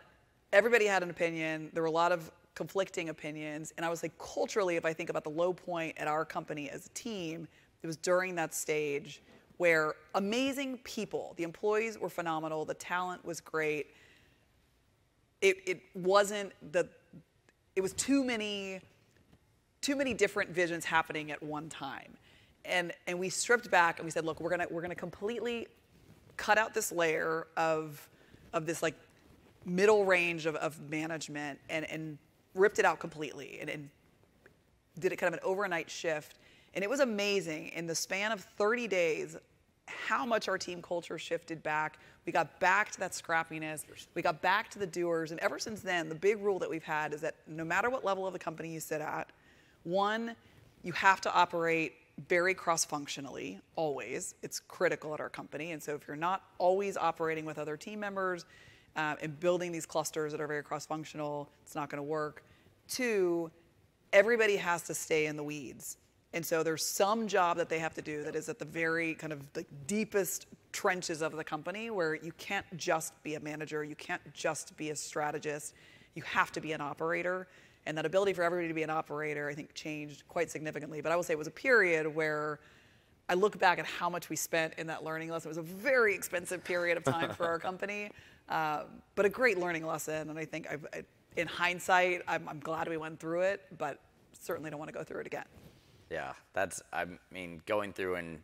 everybody had an opinion. There were a lot of conflicting opinions. And I was like, culturally, if I think about the low point at our company as a team, it was during that stage where amazing people, the employees were phenomenal, the talent was great. It, it wasn't the, it was too many, too many different visions happening at one time. And, and we stripped back and we said, look, we're gonna, we're gonna completely cut out this layer of, of this like middle range of, of management and, and ripped it out completely and, and did it kind of an overnight shift. And it was amazing in the span of 30 days how much our team culture shifted back. We got back to that scrappiness. We got back to the doers. And ever since then, the big rule that we've had is that no matter what level of the company you sit at, one, you have to operate very cross functionally, always. It's critical at our company. And so if you're not always operating with other team members, uh, and building these clusters that are very cross-functional, it's not going to work. Two, everybody has to stay in the weeds. And so there's some job that they have to do that is at the very kind of the deepest trenches of the company where you can't just be a manager, you can't just be a strategist, you have to be an operator. And that ability for everybody to be an operator, I think, changed quite significantly. But I will say it was a period where I look back at how much we spent in that learning lesson. It was a very expensive period of time for our company. Um, but a great learning lesson, and I think I've, I, in hindsight, I'm, I'm glad we went through it, but certainly don't want to go through it again. Yeah, that's, I mean, going through and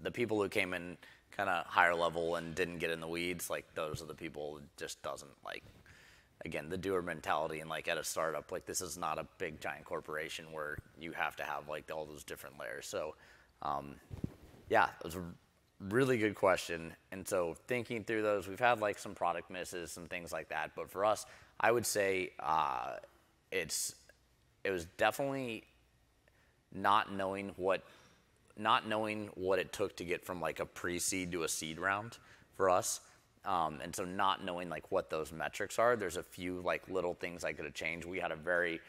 the people who came in kind of higher level and didn't get in the weeds, like those are the people just doesn't like, again, the doer mentality and like at a startup, like this is not a big giant corporation where you have to have like all those different layers. So, um, yeah, it was a really good question. And so thinking through those, we've had like some product misses, some things like that. But for us, I would say uh, it's it was definitely not knowing what not knowing what it took to get from like a pre-seed to a seed round for us. Um, and so not knowing like what those metrics are, there's a few like little things I could have changed. We had a very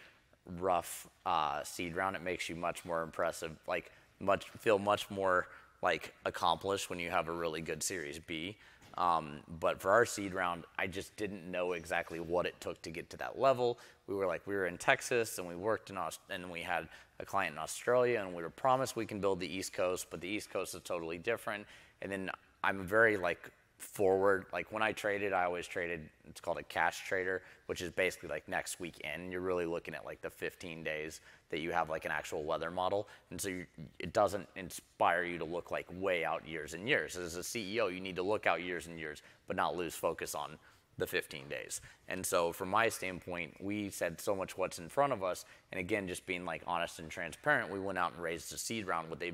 rough uh, seed round. It makes you much more impressive, like much feel much more like accomplished when you have a really good Series B. Um, but for our seed round, I just didn't know exactly what it took to get to that level. We were like, we were in Texas and we worked in Aust- and we had a client in Australia and we were promised we can build the East Coast, but the East Coast is totally different. And then I'm very like forward. Like when I traded, I always traded, it's called a cash trader, which is basically like next week in. You're really looking at like the 15 days that you have like an actual weather model. And so you, it doesn't inspire you to look like way out years and years. As a CEO, you need to look out years and years, but not lose focus on the 15 days. And so from my standpoint, we said so much what's in front of us. And again, just being like honest and transparent, we went out and raised a seed round with a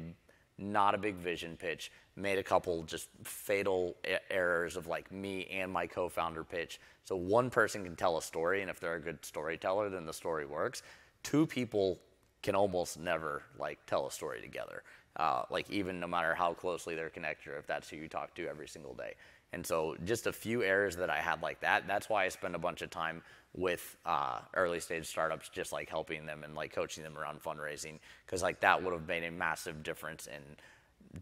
not a big vision pitch, made a couple just fatal errors of like me and my co-founder pitch. So one person can tell a story, and if they're a good storyteller, then the story works. Two people can almost never like tell a story together. Uh, like even no matter how closely they're connected, or if that's who you talk to every single day. And so just a few errors that I had like that. That's why I spend a bunch of time with uh, early stage startups, just like helping them and like coaching them around fundraising, because like that would have made a massive difference in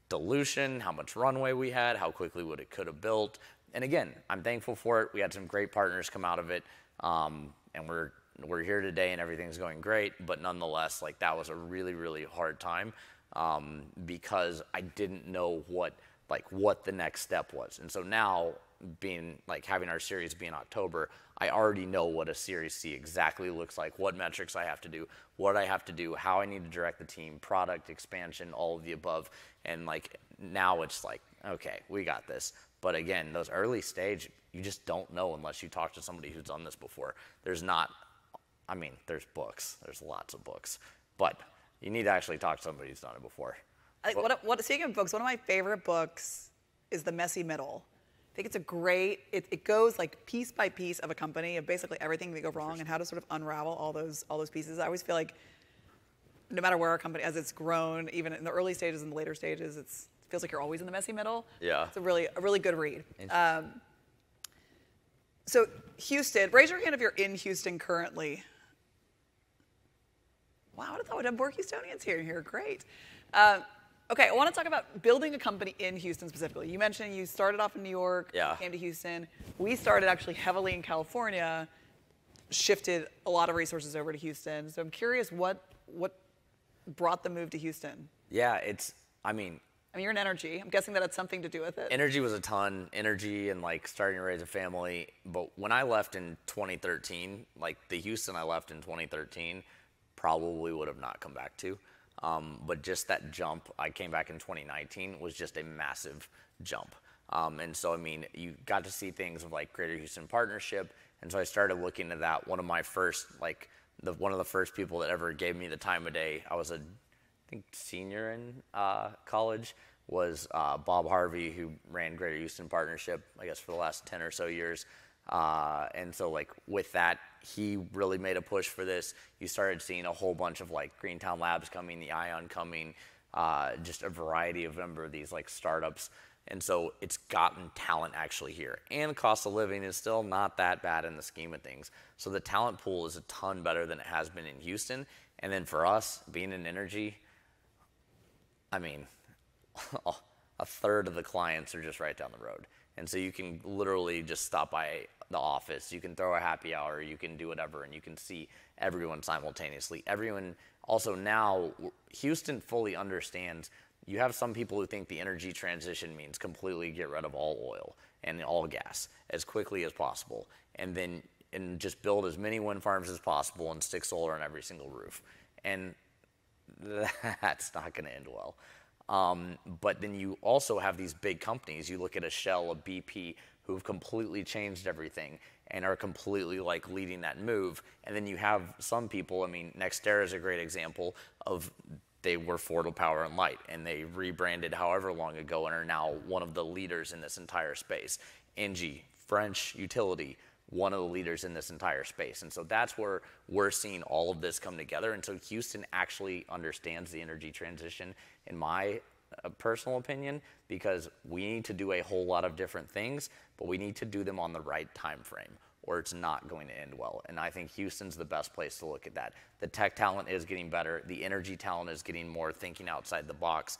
dilution, how much runway we had, how quickly would it could have built. And again, I'm thankful for it. We had some great partners come out of it, um, and we're we're here today and everything's going great. But nonetheless, like that was a really really hard time um, because I didn't know what like what the next step was. And so now being like having our series B in October, I already know what a series C exactly looks like, what metrics I have to do, what I have to do, how I need to direct the team, product expansion, all of the above. And like now it's like, okay, we got this. But again, those early stage, you just don't know unless you talk to somebody who's done this before. There's not, I mean, there's books, there's lots of books, but you need to actually talk to somebody who's done it before. I, what, what, speaking of books, one of my favorite books is The Messy Middle. I think it's a great, it, it goes like piece by piece of a company of basically everything that go wrong and how to sort of unravel all those, all those pieces. I always feel like no matter where our company, as it's grown, even in the early stages and the later stages, it's, it feels like you're always in the messy middle. Yeah. It's a really, a really good read. Um, so Houston, raise your hand if you're in Houston currently. Wow, I would have thought we'd have more Houstonians here. Here, great. Uh, okay, I want to talk about building a company in Houston specifically. You mentioned you started off in New York, Yeah. came to Houston. We started actually heavily in California, shifted a lot of resources over to Houston. So I'm curious what what brought the move to Houston. Yeah, it's, I mean, I mean, you're in energy. I'm guessing that had something to do with it. energy was a ton energy and like starting to raise a family but when i left in 2013 like the houston i left in 2013 probably would have not come back to um, but just that jump i came back in 2019 was just a massive jump. Um, and so i mean you got to see things of like greater houston partnership. And so i started looking at that. One of my first like the one of the first people that ever gave me the time of day i was a I think senior in uh, college was uh, Bob Harvey, who ran Greater Houston Partnership, I guess, for the last 10 or so years. Uh, and so, like, with that, he really made a push for this. You started seeing a whole bunch of like Greentown Labs coming, the Ion coming, uh, just a variety of number of these like startups. And so it's gotten talent actually here. And cost of living is still not that bad in the scheme of things. So the talent pool is a ton better than it has been in Houston. And then for us, being in energy, I mean, a third of the clients are just right down the road. And so you can literally just stop by the office. You can throw a happy hour. You can do whatever, and you can see everyone simultaneously. Everyone, also now, Houston fully understands. You have some people who think the energy transition means completely get rid of all oil and all gas as quickly as possible, and then and just build as many wind farms as possible and stick solar on every single roof. And that's not going to end well. Um, but then you also have these big companies. You look at a Shell, a BP, who've completely changed everything and are completely like leading that move. And then you have some people. I mean, NextEra is a great example of they were Florida Power and Light, and they rebranded however long ago and are now one of the leaders in this entire space. Engie, French utility, one of the leaders in this entire space. And so that's where we're seeing all of this come together. And so Houston actually understands the energy transition, in my uh, personal opinion, because we need to do a whole lot of different things, but we need to do them on the right time frame or it's not going to end well. And I think Houston's the best place to look at that. The tech talent is getting better, the energy talent is getting more thinking outside the box.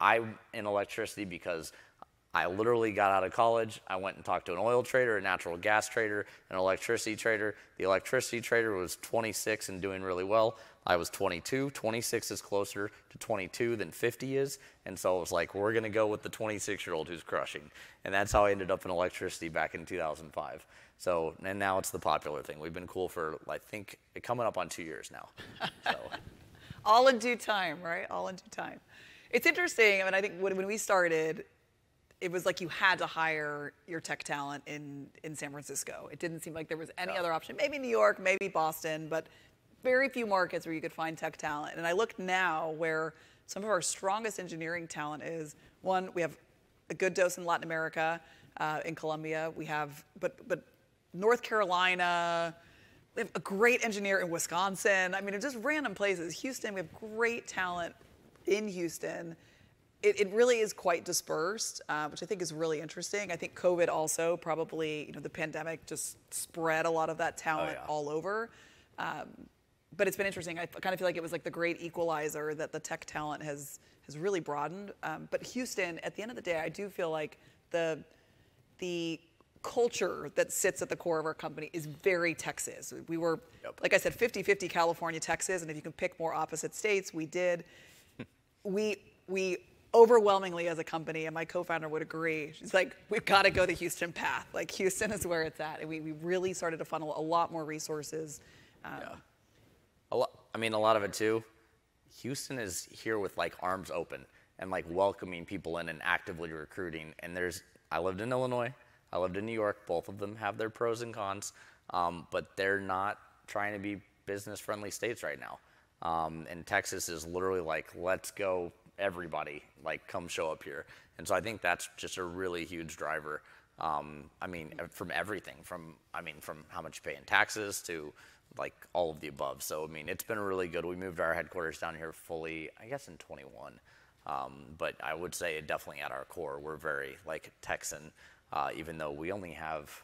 I'm in electricity because I literally got out of college. I went and talked to an oil trader, a natural gas trader, an electricity trader. The electricity trader was 26 and doing really well. I was 22. 26 is closer to 22 than 50 is. And so I was like, we're going to go with the 26 year old who's crushing. And that's how I ended up in electricity back in 2005. So, and now it's the popular thing. We've been cool for, I think, coming up on two years now. So. All in due time, right? All in due time. It's interesting. I mean, I think when, when we started, it was like you had to hire your tech talent in, in San Francisco. It didn't seem like there was any No. other option. Maybe New York, maybe Boston, but very few markets where you could find tech talent. And I look now where some of our strongest engineering talent is. One, we have a good dose in Latin America, uh, in Colombia. We have, but but North Carolina. We have a great engineer in Wisconsin. I mean, it's just random places. Houston, we have great talent in Houston. It, it really is quite dispersed, uh, which I think is really interesting. I think COVID also probably, you know, the pandemic just spread a lot of that talent yeah. all over. Um, but it's been interesting. I kind of feel like it was like the great equalizer that the tech talent has has really broadened. Um, but Houston, at the end of the day, I do feel like the the culture that sits at the core of our company is very Texas. We were, Yep. like I said, 50-50 California, Texas, and if you can pick more opposite states, we did. we we overwhelmingly as a company, and my co-founder would agree. She's like, we've got to go the Houston path. Like Houston is where it's at, and we, we really started to funnel a lot more resources. Um, Yeah. A lot, I mean, a lot of it too. Houston is here with like arms open and like welcoming people in and actively recruiting. And there's, I lived in Illinois, I lived in New York. Both of them have their pros and cons, um, but they're not trying to be business friendly states right now. Um, and Texas is literally like, let's go, everybody, like come show up here. And so I think that's just a really huge driver. Um, I mean, from everything, from I mean, from how much you pay in taxes to like all of the above. So I mean, it's been really good. We moved our headquarters down here fully, I guess, in 21. Um, but I would say definitely at our core, we're very like Texan, uh, even though we only have,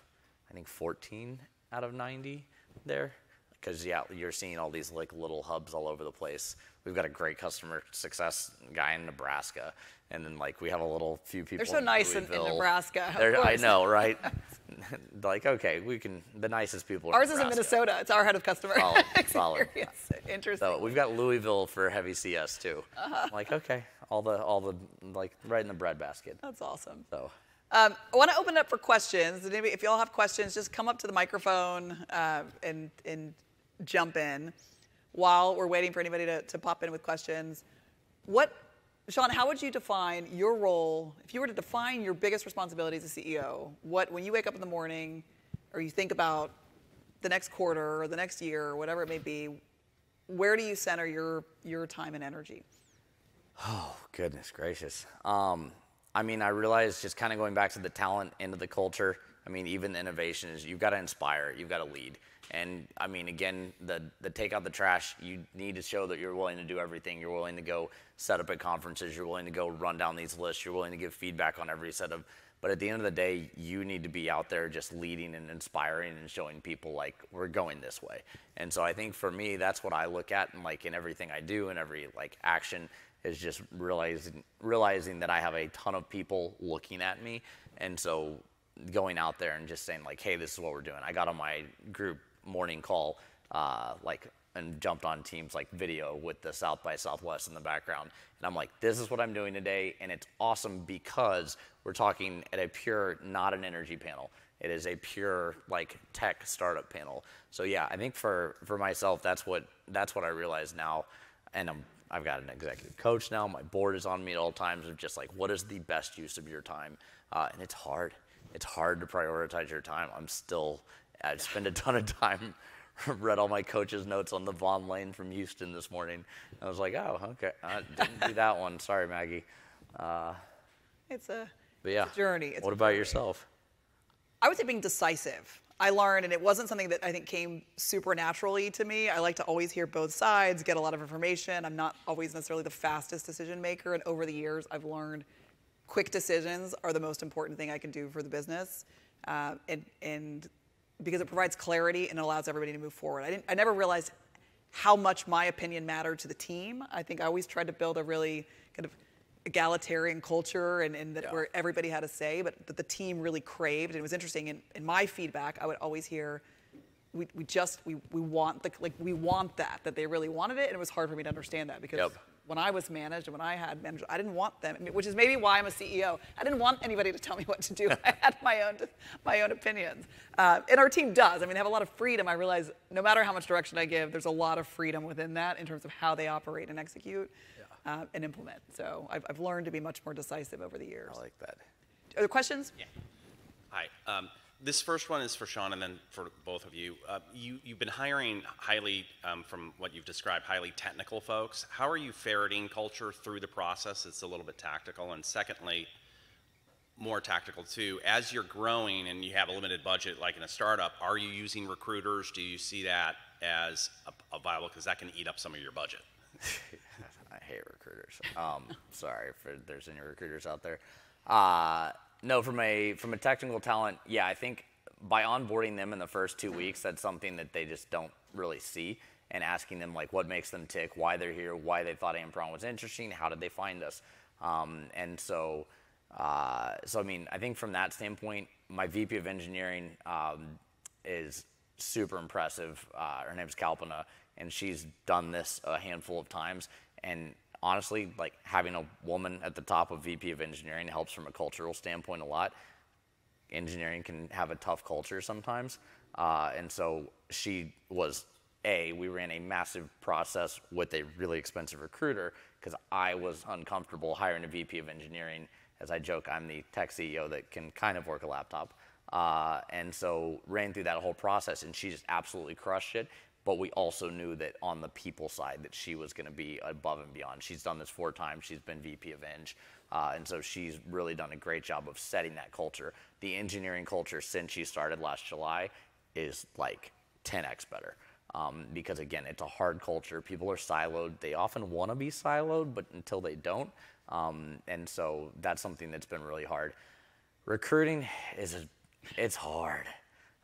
I think, 14 out of 90 there. Because yeah, you're seeing all these like little hubs all over the place. We've got a great customer success guy in Nebraska, and then like we have a little few people. They're so in nice in- in Nebraska, I know, right? like okay, we can. The nicest people. are Ours is in Minnesota. It's our head of customer Solid, solid. Interesting. So we've got Louisville for heavy CS too. Uh-huh. I'm like okay, all the all the like right in the breadbasket. That's awesome. So Um, I want to open it up for questions. Maybe if you all have questions, just come up to the microphone uh, and and jump in while we're waiting for anybody to, to pop in with questions. What, Sean? How would you define your role if you were to define your biggest responsibility as a CEO? What when you wake up in the morning, or you think about the next quarter or the next year or whatever it may be, where do you center your your time and energy? Oh, goodness gracious. Um, I mean, I realize just kind of going back to the talent into the culture. I mean, even the innovation is you've got to inspire, you've got to lead. And I mean, again, the the take out the trash. You need to show that you're willing to do everything. You're willing to go set up at conferences. You're willing to go run down these lists. You're willing to give feedback on every set of. But at the end of the day, you need to be out there just leading and inspiring and showing people like we're going this way. And so I think for me, that's what I look at and like in everything I do and every like action is just realizing realizing that I have a ton of people looking at me, and so going out there and just saying like, hey, this is what we're doing. I got on my group morning call, uh, like, and jumped on Teams like video with the South by Southwest in the background, and I'm like, this is what I'm doing today, and it's awesome because we're talking at a pure, not an energy panel. It is a pure like tech startup panel. So yeah, I think for for myself, that's what that's what I realize now, and I'm I've got an executive coach now. My board is on me at all times of just like, what is the best use of your time? Uh, and it's hard. It's hard to prioritize your time. I'm still, I spend a ton of time, read all my coach's notes on the Vaughn Lane from Houston this morning. I was like, oh, okay. I didn't do that one. Sorry, Maggie. Uh, It's a, yeah. it's a journey. It's what a about journey. yourself? I would say being decisive. I learned, and it wasn't something that I think came supernaturally to me. I like to always hear both sides, get a lot of information. I'm not always necessarily the fastest decision maker, and over the years, I've learned quick decisions are the most important thing I can do for the business, uh, and and because it provides clarity and it allows everybody to move forward. I didn't, I never realized how much my opinion mattered to the team. I think I always tried to build a really kind of egalitarian culture and, and that Yeah. where everybody had a say, but that the team really craved. And it was interesting. In, in my feedback, I would always hear, we, we just, we, we want the, like, we want that, that they really wanted it. And it was hard for me to understand that because Yep. When I was managed and when I had managers, I didn't want them, which is maybe why I'm a CEO. I didn't want anybody to tell me what to do. I had my own, my own opinions. Uh, and our team does. I mean, they have a lot of freedom. I realize no matter how much direction I give, there's a lot of freedom within that in terms of how they operate and execute uh, and implement. So I've, I've learned to be much more decisive over the years. I like that. Are there questions? Yeah. Hi. Um, this first one is for Sean and then for both of you. Uh, you you've been hiring highly, um, from what you've described, highly technical folks. How are you ferreting culture through the process? It's a little bit tactical. And secondly, more tactical too. As you're growing and you have a limited budget, like in a startup, are you using recruiters? Do you see that as a, a viable? Because that can eat up some of your budget. I hate recruiters. Um, sorry if there's any recruiters out there. Uh, no, from a from a technical talent, yeah, I think by onboarding them in the first two weeks, that's something that they just don't really see. And asking them like what makes them tick, why they're here, why they thought Amperon was interesting, how did they find us, um, and so. Uh, so I mean, I think from that standpoint, my VP of engineering um, is super impressive. Uh, her name's Kalpana, and she's done this a handful of times. And honestly, like having a woman at the top of VP of engineering helps from a cultural standpoint a lot. Engineering can have a tough culture sometimes. Uh, and so she was a, we ran a massive process with a really expensive recruiter because I was uncomfortable hiring a VP of engineering. As I joke, I'm the tech CEO that can kind of work a laptop. Uh, and so ran through that whole process and she just absolutely crushed it. But we also knew that on the people side that she was going to be above and beyond. She's done this four times. She's been VP of Eng. Uh, and so she's really done a great job of setting that culture. The engineering culture since she started last July is like 10x better. Um, because again, it's a hard culture. People are siloed. They often want to be siloed, but until they don't. Um, and so that's something that's been really hard. Recruiting is, a, it's hard.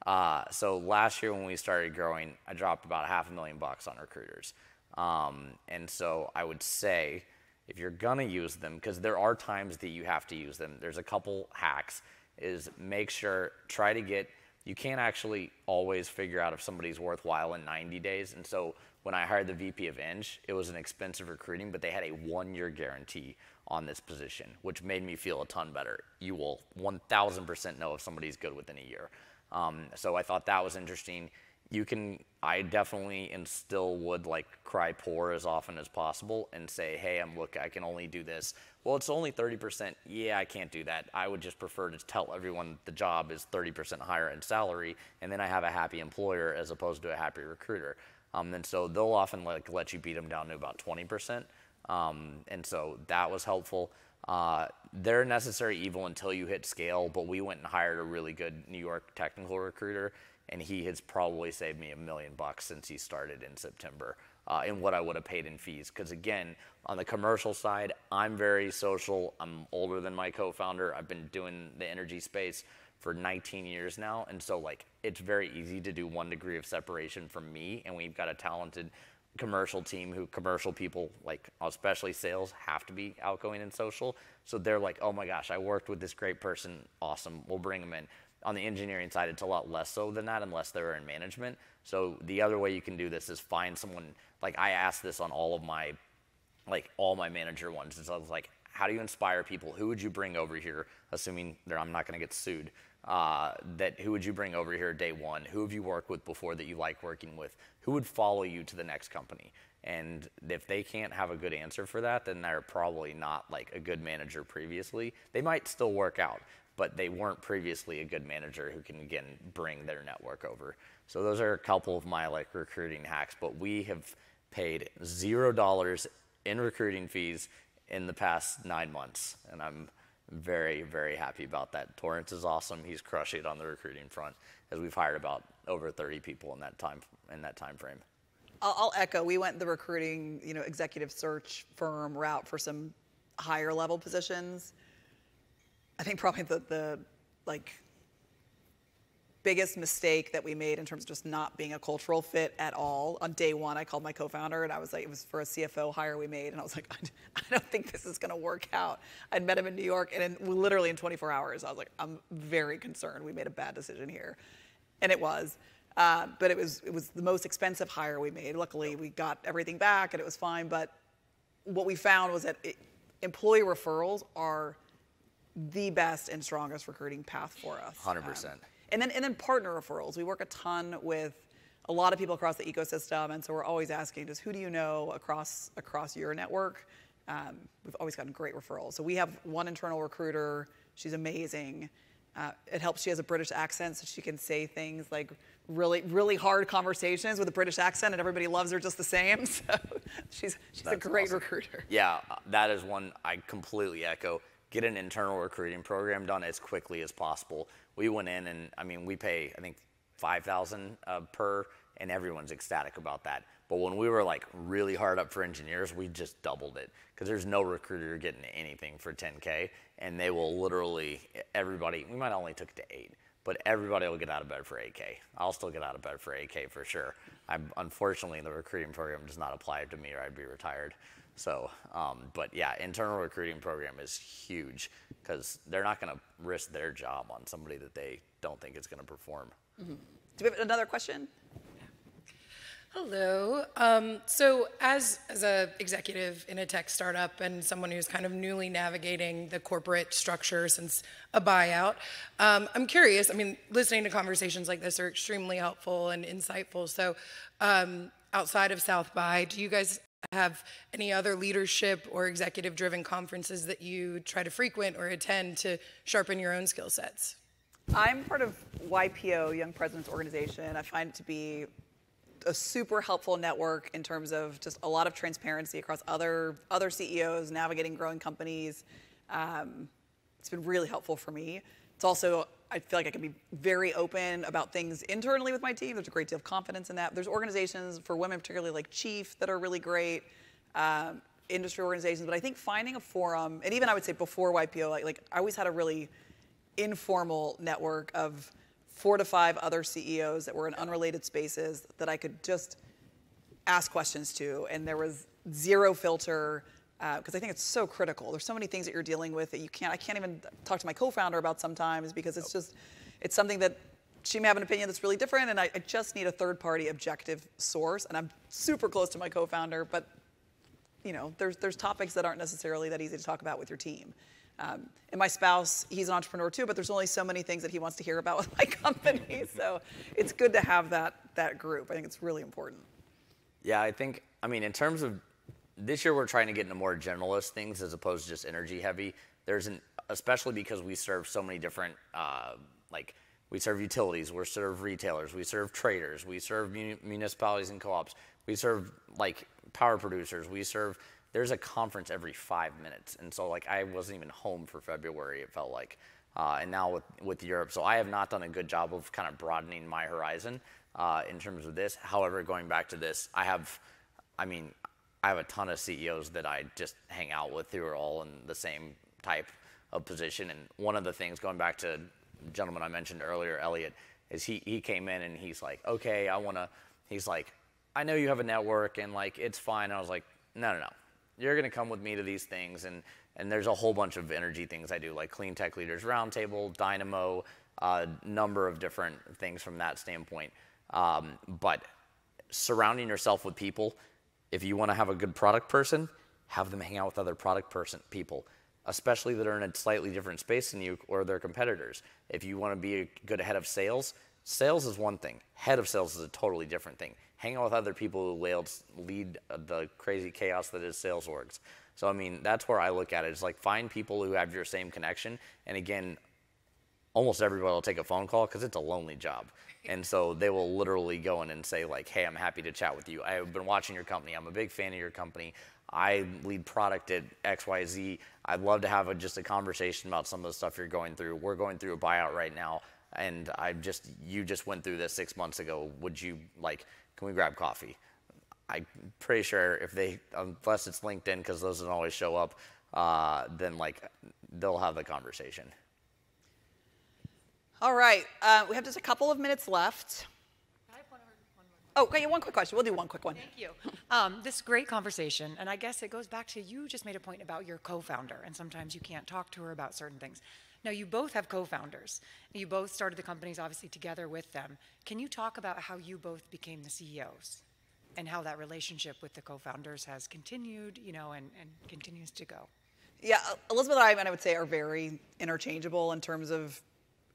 Uh, so last year when we started growing, I dropped about half a million bucks on recruiters. Um, and so I would say, if you're gonna use them, because there are times that you have to use them, there's a couple hacks, is make sure, try to get you can't actually always figure out if somebody's worthwhile in 90 days. And so when I hired the VP of Eng, it was an expensive recruiting, but they had a one year guarantee on this position, which made me feel a ton better. You will 1000% know if somebody's good within a year. Um, so I thought that was interesting. You can i definitely and still would like cry poor as often as possible and say hey i'm look i can only do this. Well it's only 30% yeah i can't do that. I would just prefer to tell everyone the job is 30% higher in salary and then i have a happy employer as opposed to a happy recruiter. Um, and so they'll often like let you beat them down to about 20% um, and so that was helpful uh, they're necessary evil until you hit scale but we went and hired a really good new york technical recruiter and he has probably saved me a million bucks since he started in September uh, in what I would have paid in fees. Because again, on the commercial side, I'm very social. I'm older than my co-founder. I've been doing the energy space for 19 years now, and so like it's very easy to do one degree of separation from me. And we've got a talented commercial team who commercial people like especially sales have to be outgoing and social so they're like oh my gosh i worked with this great person awesome we'll bring them in on the engineering side, it's a lot less so than that unless they're in management. So the other way you can do this is find someone, like I asked this on all of my, like all my manager ones. So I was like, how do you inspire people? Who would you bring over here, assuming I'm not going to get sued? Uh, that who would you bring over here day one? Who have you worked with before that you like working with? Who would follow you to the next company? And if they can't have a good answer for that, then they're probably not like a good manager previously. They might still work out, but they weren't previously a good manager who can again bring their network over. So those are a couple of my like recruiting hacks, but we have paid zero dollars in recruiting fees in the past nine months, and I'm very very happy about that. Torrance is awesome; he's crushing it on the recruiting front, as we've hired about over 30 people in that time in that time frame. I'll, echo. We went the recruiting, you know, executive search firm route for some higher level positions I think probably the, the like biggest mistake that we made in terms of just not being a cultural fit at all. On day one, I called my co-founder and I was like, it was for a CFO hire we made, and I was like, I don't think this is going to work out. I'd met him in New York, and in, literally in 24 hours, I was like, I'm very concerned. We made a bad decision here, and it was. Uh, but it was it was the most expensive hire we made. Luckily, we got everything back, and it was fine. But what we found was that it, employee referrals are the best and strongest recruiting path for us. 100%. Um, and then and then partner referrals. We work a ton with a lot of people across the ecosystem, and so we're always asking, just who do you know across across your network? Um, we've always gotten great referrals. So we have one internal recruiter. She's amazing. Uh, it helps she has a British accent, so she can say things like really, really hard conversations with a British accent, and everybody loves her just the same. So she's she's That's a great awesome. recruiter. Yeah, that is one I completely echo get an internal recruiting program done as quickly as possible. We went in and I mean we pay I think 5,000 uh, per and everyone's ecstatic about that. But when we were like really hard up for engineers, we just doubled it because there's no recruiter getting anything for 10k and they will literally everybody we might only took it to 8 but everybody will get out of bed for 8K. I'll still get out of bed for 8K for sure. I'm, unfortunately, the recruiting program does not apply to me or I'd be retired. So, um, but yeah, internal recruiting program is huge because they're not going to risk their job on somebody that they don't think is going to perform. Mm-hmm. Do we have another question? Hello. Um, so, as as a executive in a tech startup and someone who's kind of newly navigating the corporate structure since a buyout, um, I'm curious. I mean, listening to conversations like this are extremely helpful and insightful. So, um, outside of South by, do you guys have any other leadership or executive-driven conferences that you try to frequent or attend to sharpen your own skill sets? I'm part of YPO, Young Presidents Organization. I find it to be a super helpful network in terms of just a lot of transparency across other other CEOs navigating growing companies. Um, it's been really helpful for me. It's also I feel like I can be very open about things internally with my team. There's a great deal of confidence in that. There's organizations for women, particularly like Chief, that are really great. Um, industry organizations, but I think finding a forum, and even I would say before YPO, like, like I always had a really informal network of four to five other CEOs that were in unrelated spaces that I could just ask questions to, and there was zero filter because uh, I think it's so critical. There's so many things that you're dealing with that you can't. I can't even talk to my co-founder about sometimes because it's just it's something that she may have an opinion that's really different, and I, I just need a third-party objective source. And I'm super close to my co-founder, but you know, there's there's topics that aren't necessarily that easy to talk about with your team. Um, and my spouse, he's an entrepreneur too, but there's only so many things that he wants to hear about with my company. so it's good to have that that group. I think it's really important. Yeah, I think. I mean, in terms of this year, we're trying to get into more generalist things as opposed to just energy heavy. There's an especially because we serve so many different uh, like we serve utilities, we serve retailers, we serve traders, we serve municipalities and co-ops, we serve like power producers, we serve there's a conference every five minutes. And so like I wasn't even home for February, it felt like. Uh, and now with, with Europe. So I have not done a good job of kind of broadening my horizon uh, in terms of this. However, going back to this, I have, I mean, I have a ton of CEOs that I just hang out with who are all in the same type of position. And one of the things, going back to gentleman I mentioned earlier, Elliot, is he, he came in and he's like, okay, I want to, he's like, I know you have a network and like, it's fine. And I was like, no, no, no you're to come with me to these things and and there's a whole bunch of energy things I do like Clean Tech Leaders Roundtable, Dynamo, a uh, number of different things from that standpoint. Um, but surrounding yourself with people, if you want to have a good product person, have them hang out with other product person people, especially that are in a slightly different space than you or their competitors. If you want to be a good head of sales, sales is one thing. Head of sales is a totally different thing hang out with other people who lead the crazy chaos that is sales orgs. So I mean, that's where I look at it. It's like find people who have your same connection. And again, almost everybody will take a phone call because it's a lonely job. And so they will literally go in and say like, "Hey, I'm happy to chat with you. I have been watching your company. I'm a big fan of your company. I lead product at XYZ. I'd love to have a, just a conversation about some of the stuff you're going through. We're going through a buyout right now, and I just you just went through this six months ago. Would you like?" Can we grab coffee? I'm pretty sure if they, unless it's LinkedIn, because those don't always show up, uh, then like they'll have the conversation. All right, uh, we have just a couple of minutes left. Oh, okay, one quick question. We'll do one quick one. Thank you. Um, this great conversation, and I guess it goes back to you just made a point about your co-founder, and sometimes you can't talk to her about certain things. Now, you both have co founders. You both started the companies obviously together with them. Can you talk about how you both became the CEOs and how that relationship with the co founders has continued, you know, and, and continues to go? Yeah, Elizabeth and I, and I would say, are very interchangeable in terms of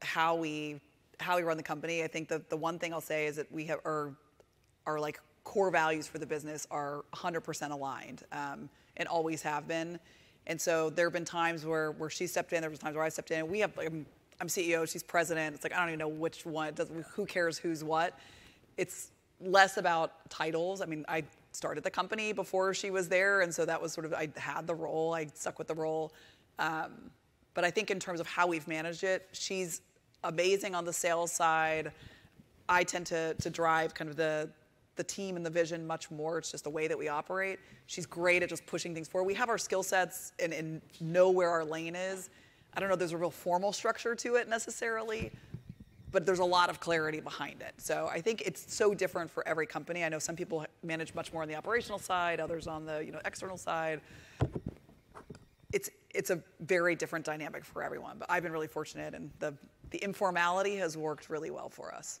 how we how we run the company. I think that the one thing I'll say is that we have our our like core values for the business are 100% aligned um, and always have been. And so there have been times where, where she stepped in, there was times where I stepped in. We have, I'm, I'm CEO, she's president. It's like, I don't even know which one, does, who cares who's what. It's less about titles. I mean, I started the company before she was there, and so that was sort of, I had the role, I stuck with the role. Um, but I think in terms of how we've managed it, she's amazing on the sales side. I tend to, to drive kind of the, the team and the vision much more. It's just the way that we operate. She's great at just pushing things forward. We have our skill sets and, and know where our lane is. I don't know there's a real formal structure to it necessarily, but there's a lot of clarity behind it. So I think it's so different for every company. I know some people manage much more on the operational side, others on the you know external side. It's a very different dynamic for everyone. But I've been really fortunate, and the the informality has worked really well for us.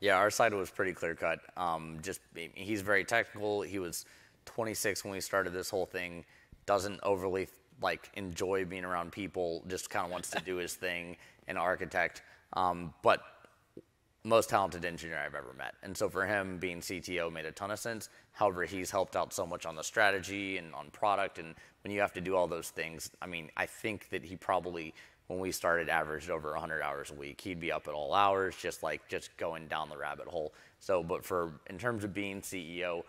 Yeah, our side was pretty clear cut. Um, just he's very technical. He was 26 when we started this whole thing. Doesn't overly like enjoy being around people. Just kind of wants to do his thing. An architect, um, but most talented engineer I've ever met. And so for him, being CTO made a ton of sense. However, he's helped out so much on the strategy and on product. And when you have to do all those things, I mean, I think that he probably, when we started, averaged over 100 hours a week. He'd be up at all hours, just like just going down the rabbit hole. So, but for in terms of being CEO,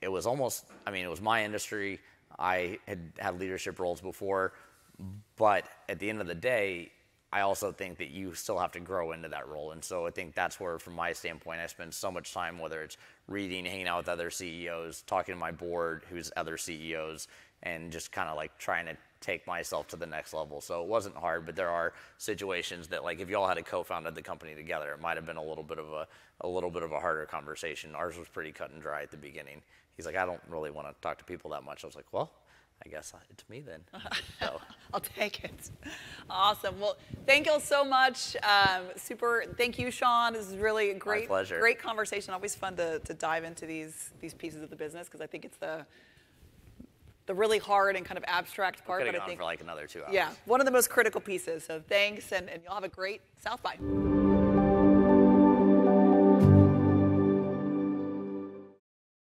it was almost, I mean, it was my industry. I had had leadership roles before, but at the end of the day, I also think that you still have to grow into that role. And so I think that's where, from my standpoint, I spend so much time, whether it's reading, hanging out with other CEOs, talking to my board, who's other CEOs, and just kind of like trying to take myself to the next level. So it wasn't hard, but there are situations that, like, if y'all had a co-founded the company together, it might have been a little bit of a, a little bit of a harder conversation. Ours was pretty cut and dry at the beginning. He's like, I don't really want to talk to people that much. I was like, well, I guess it's me then. So. I'll take it. Awesome. Well, thank you all so much. Um, super. Thank you, Sean. This is really a great, pleasure. great conversation. Always fun to, to dive into these these pieces of the business because I think it's the the really hard and kind of abstract part. But I think for like another two hours. yeah, one of the most critical pieces. So thanks, and, and you'll have a great South by.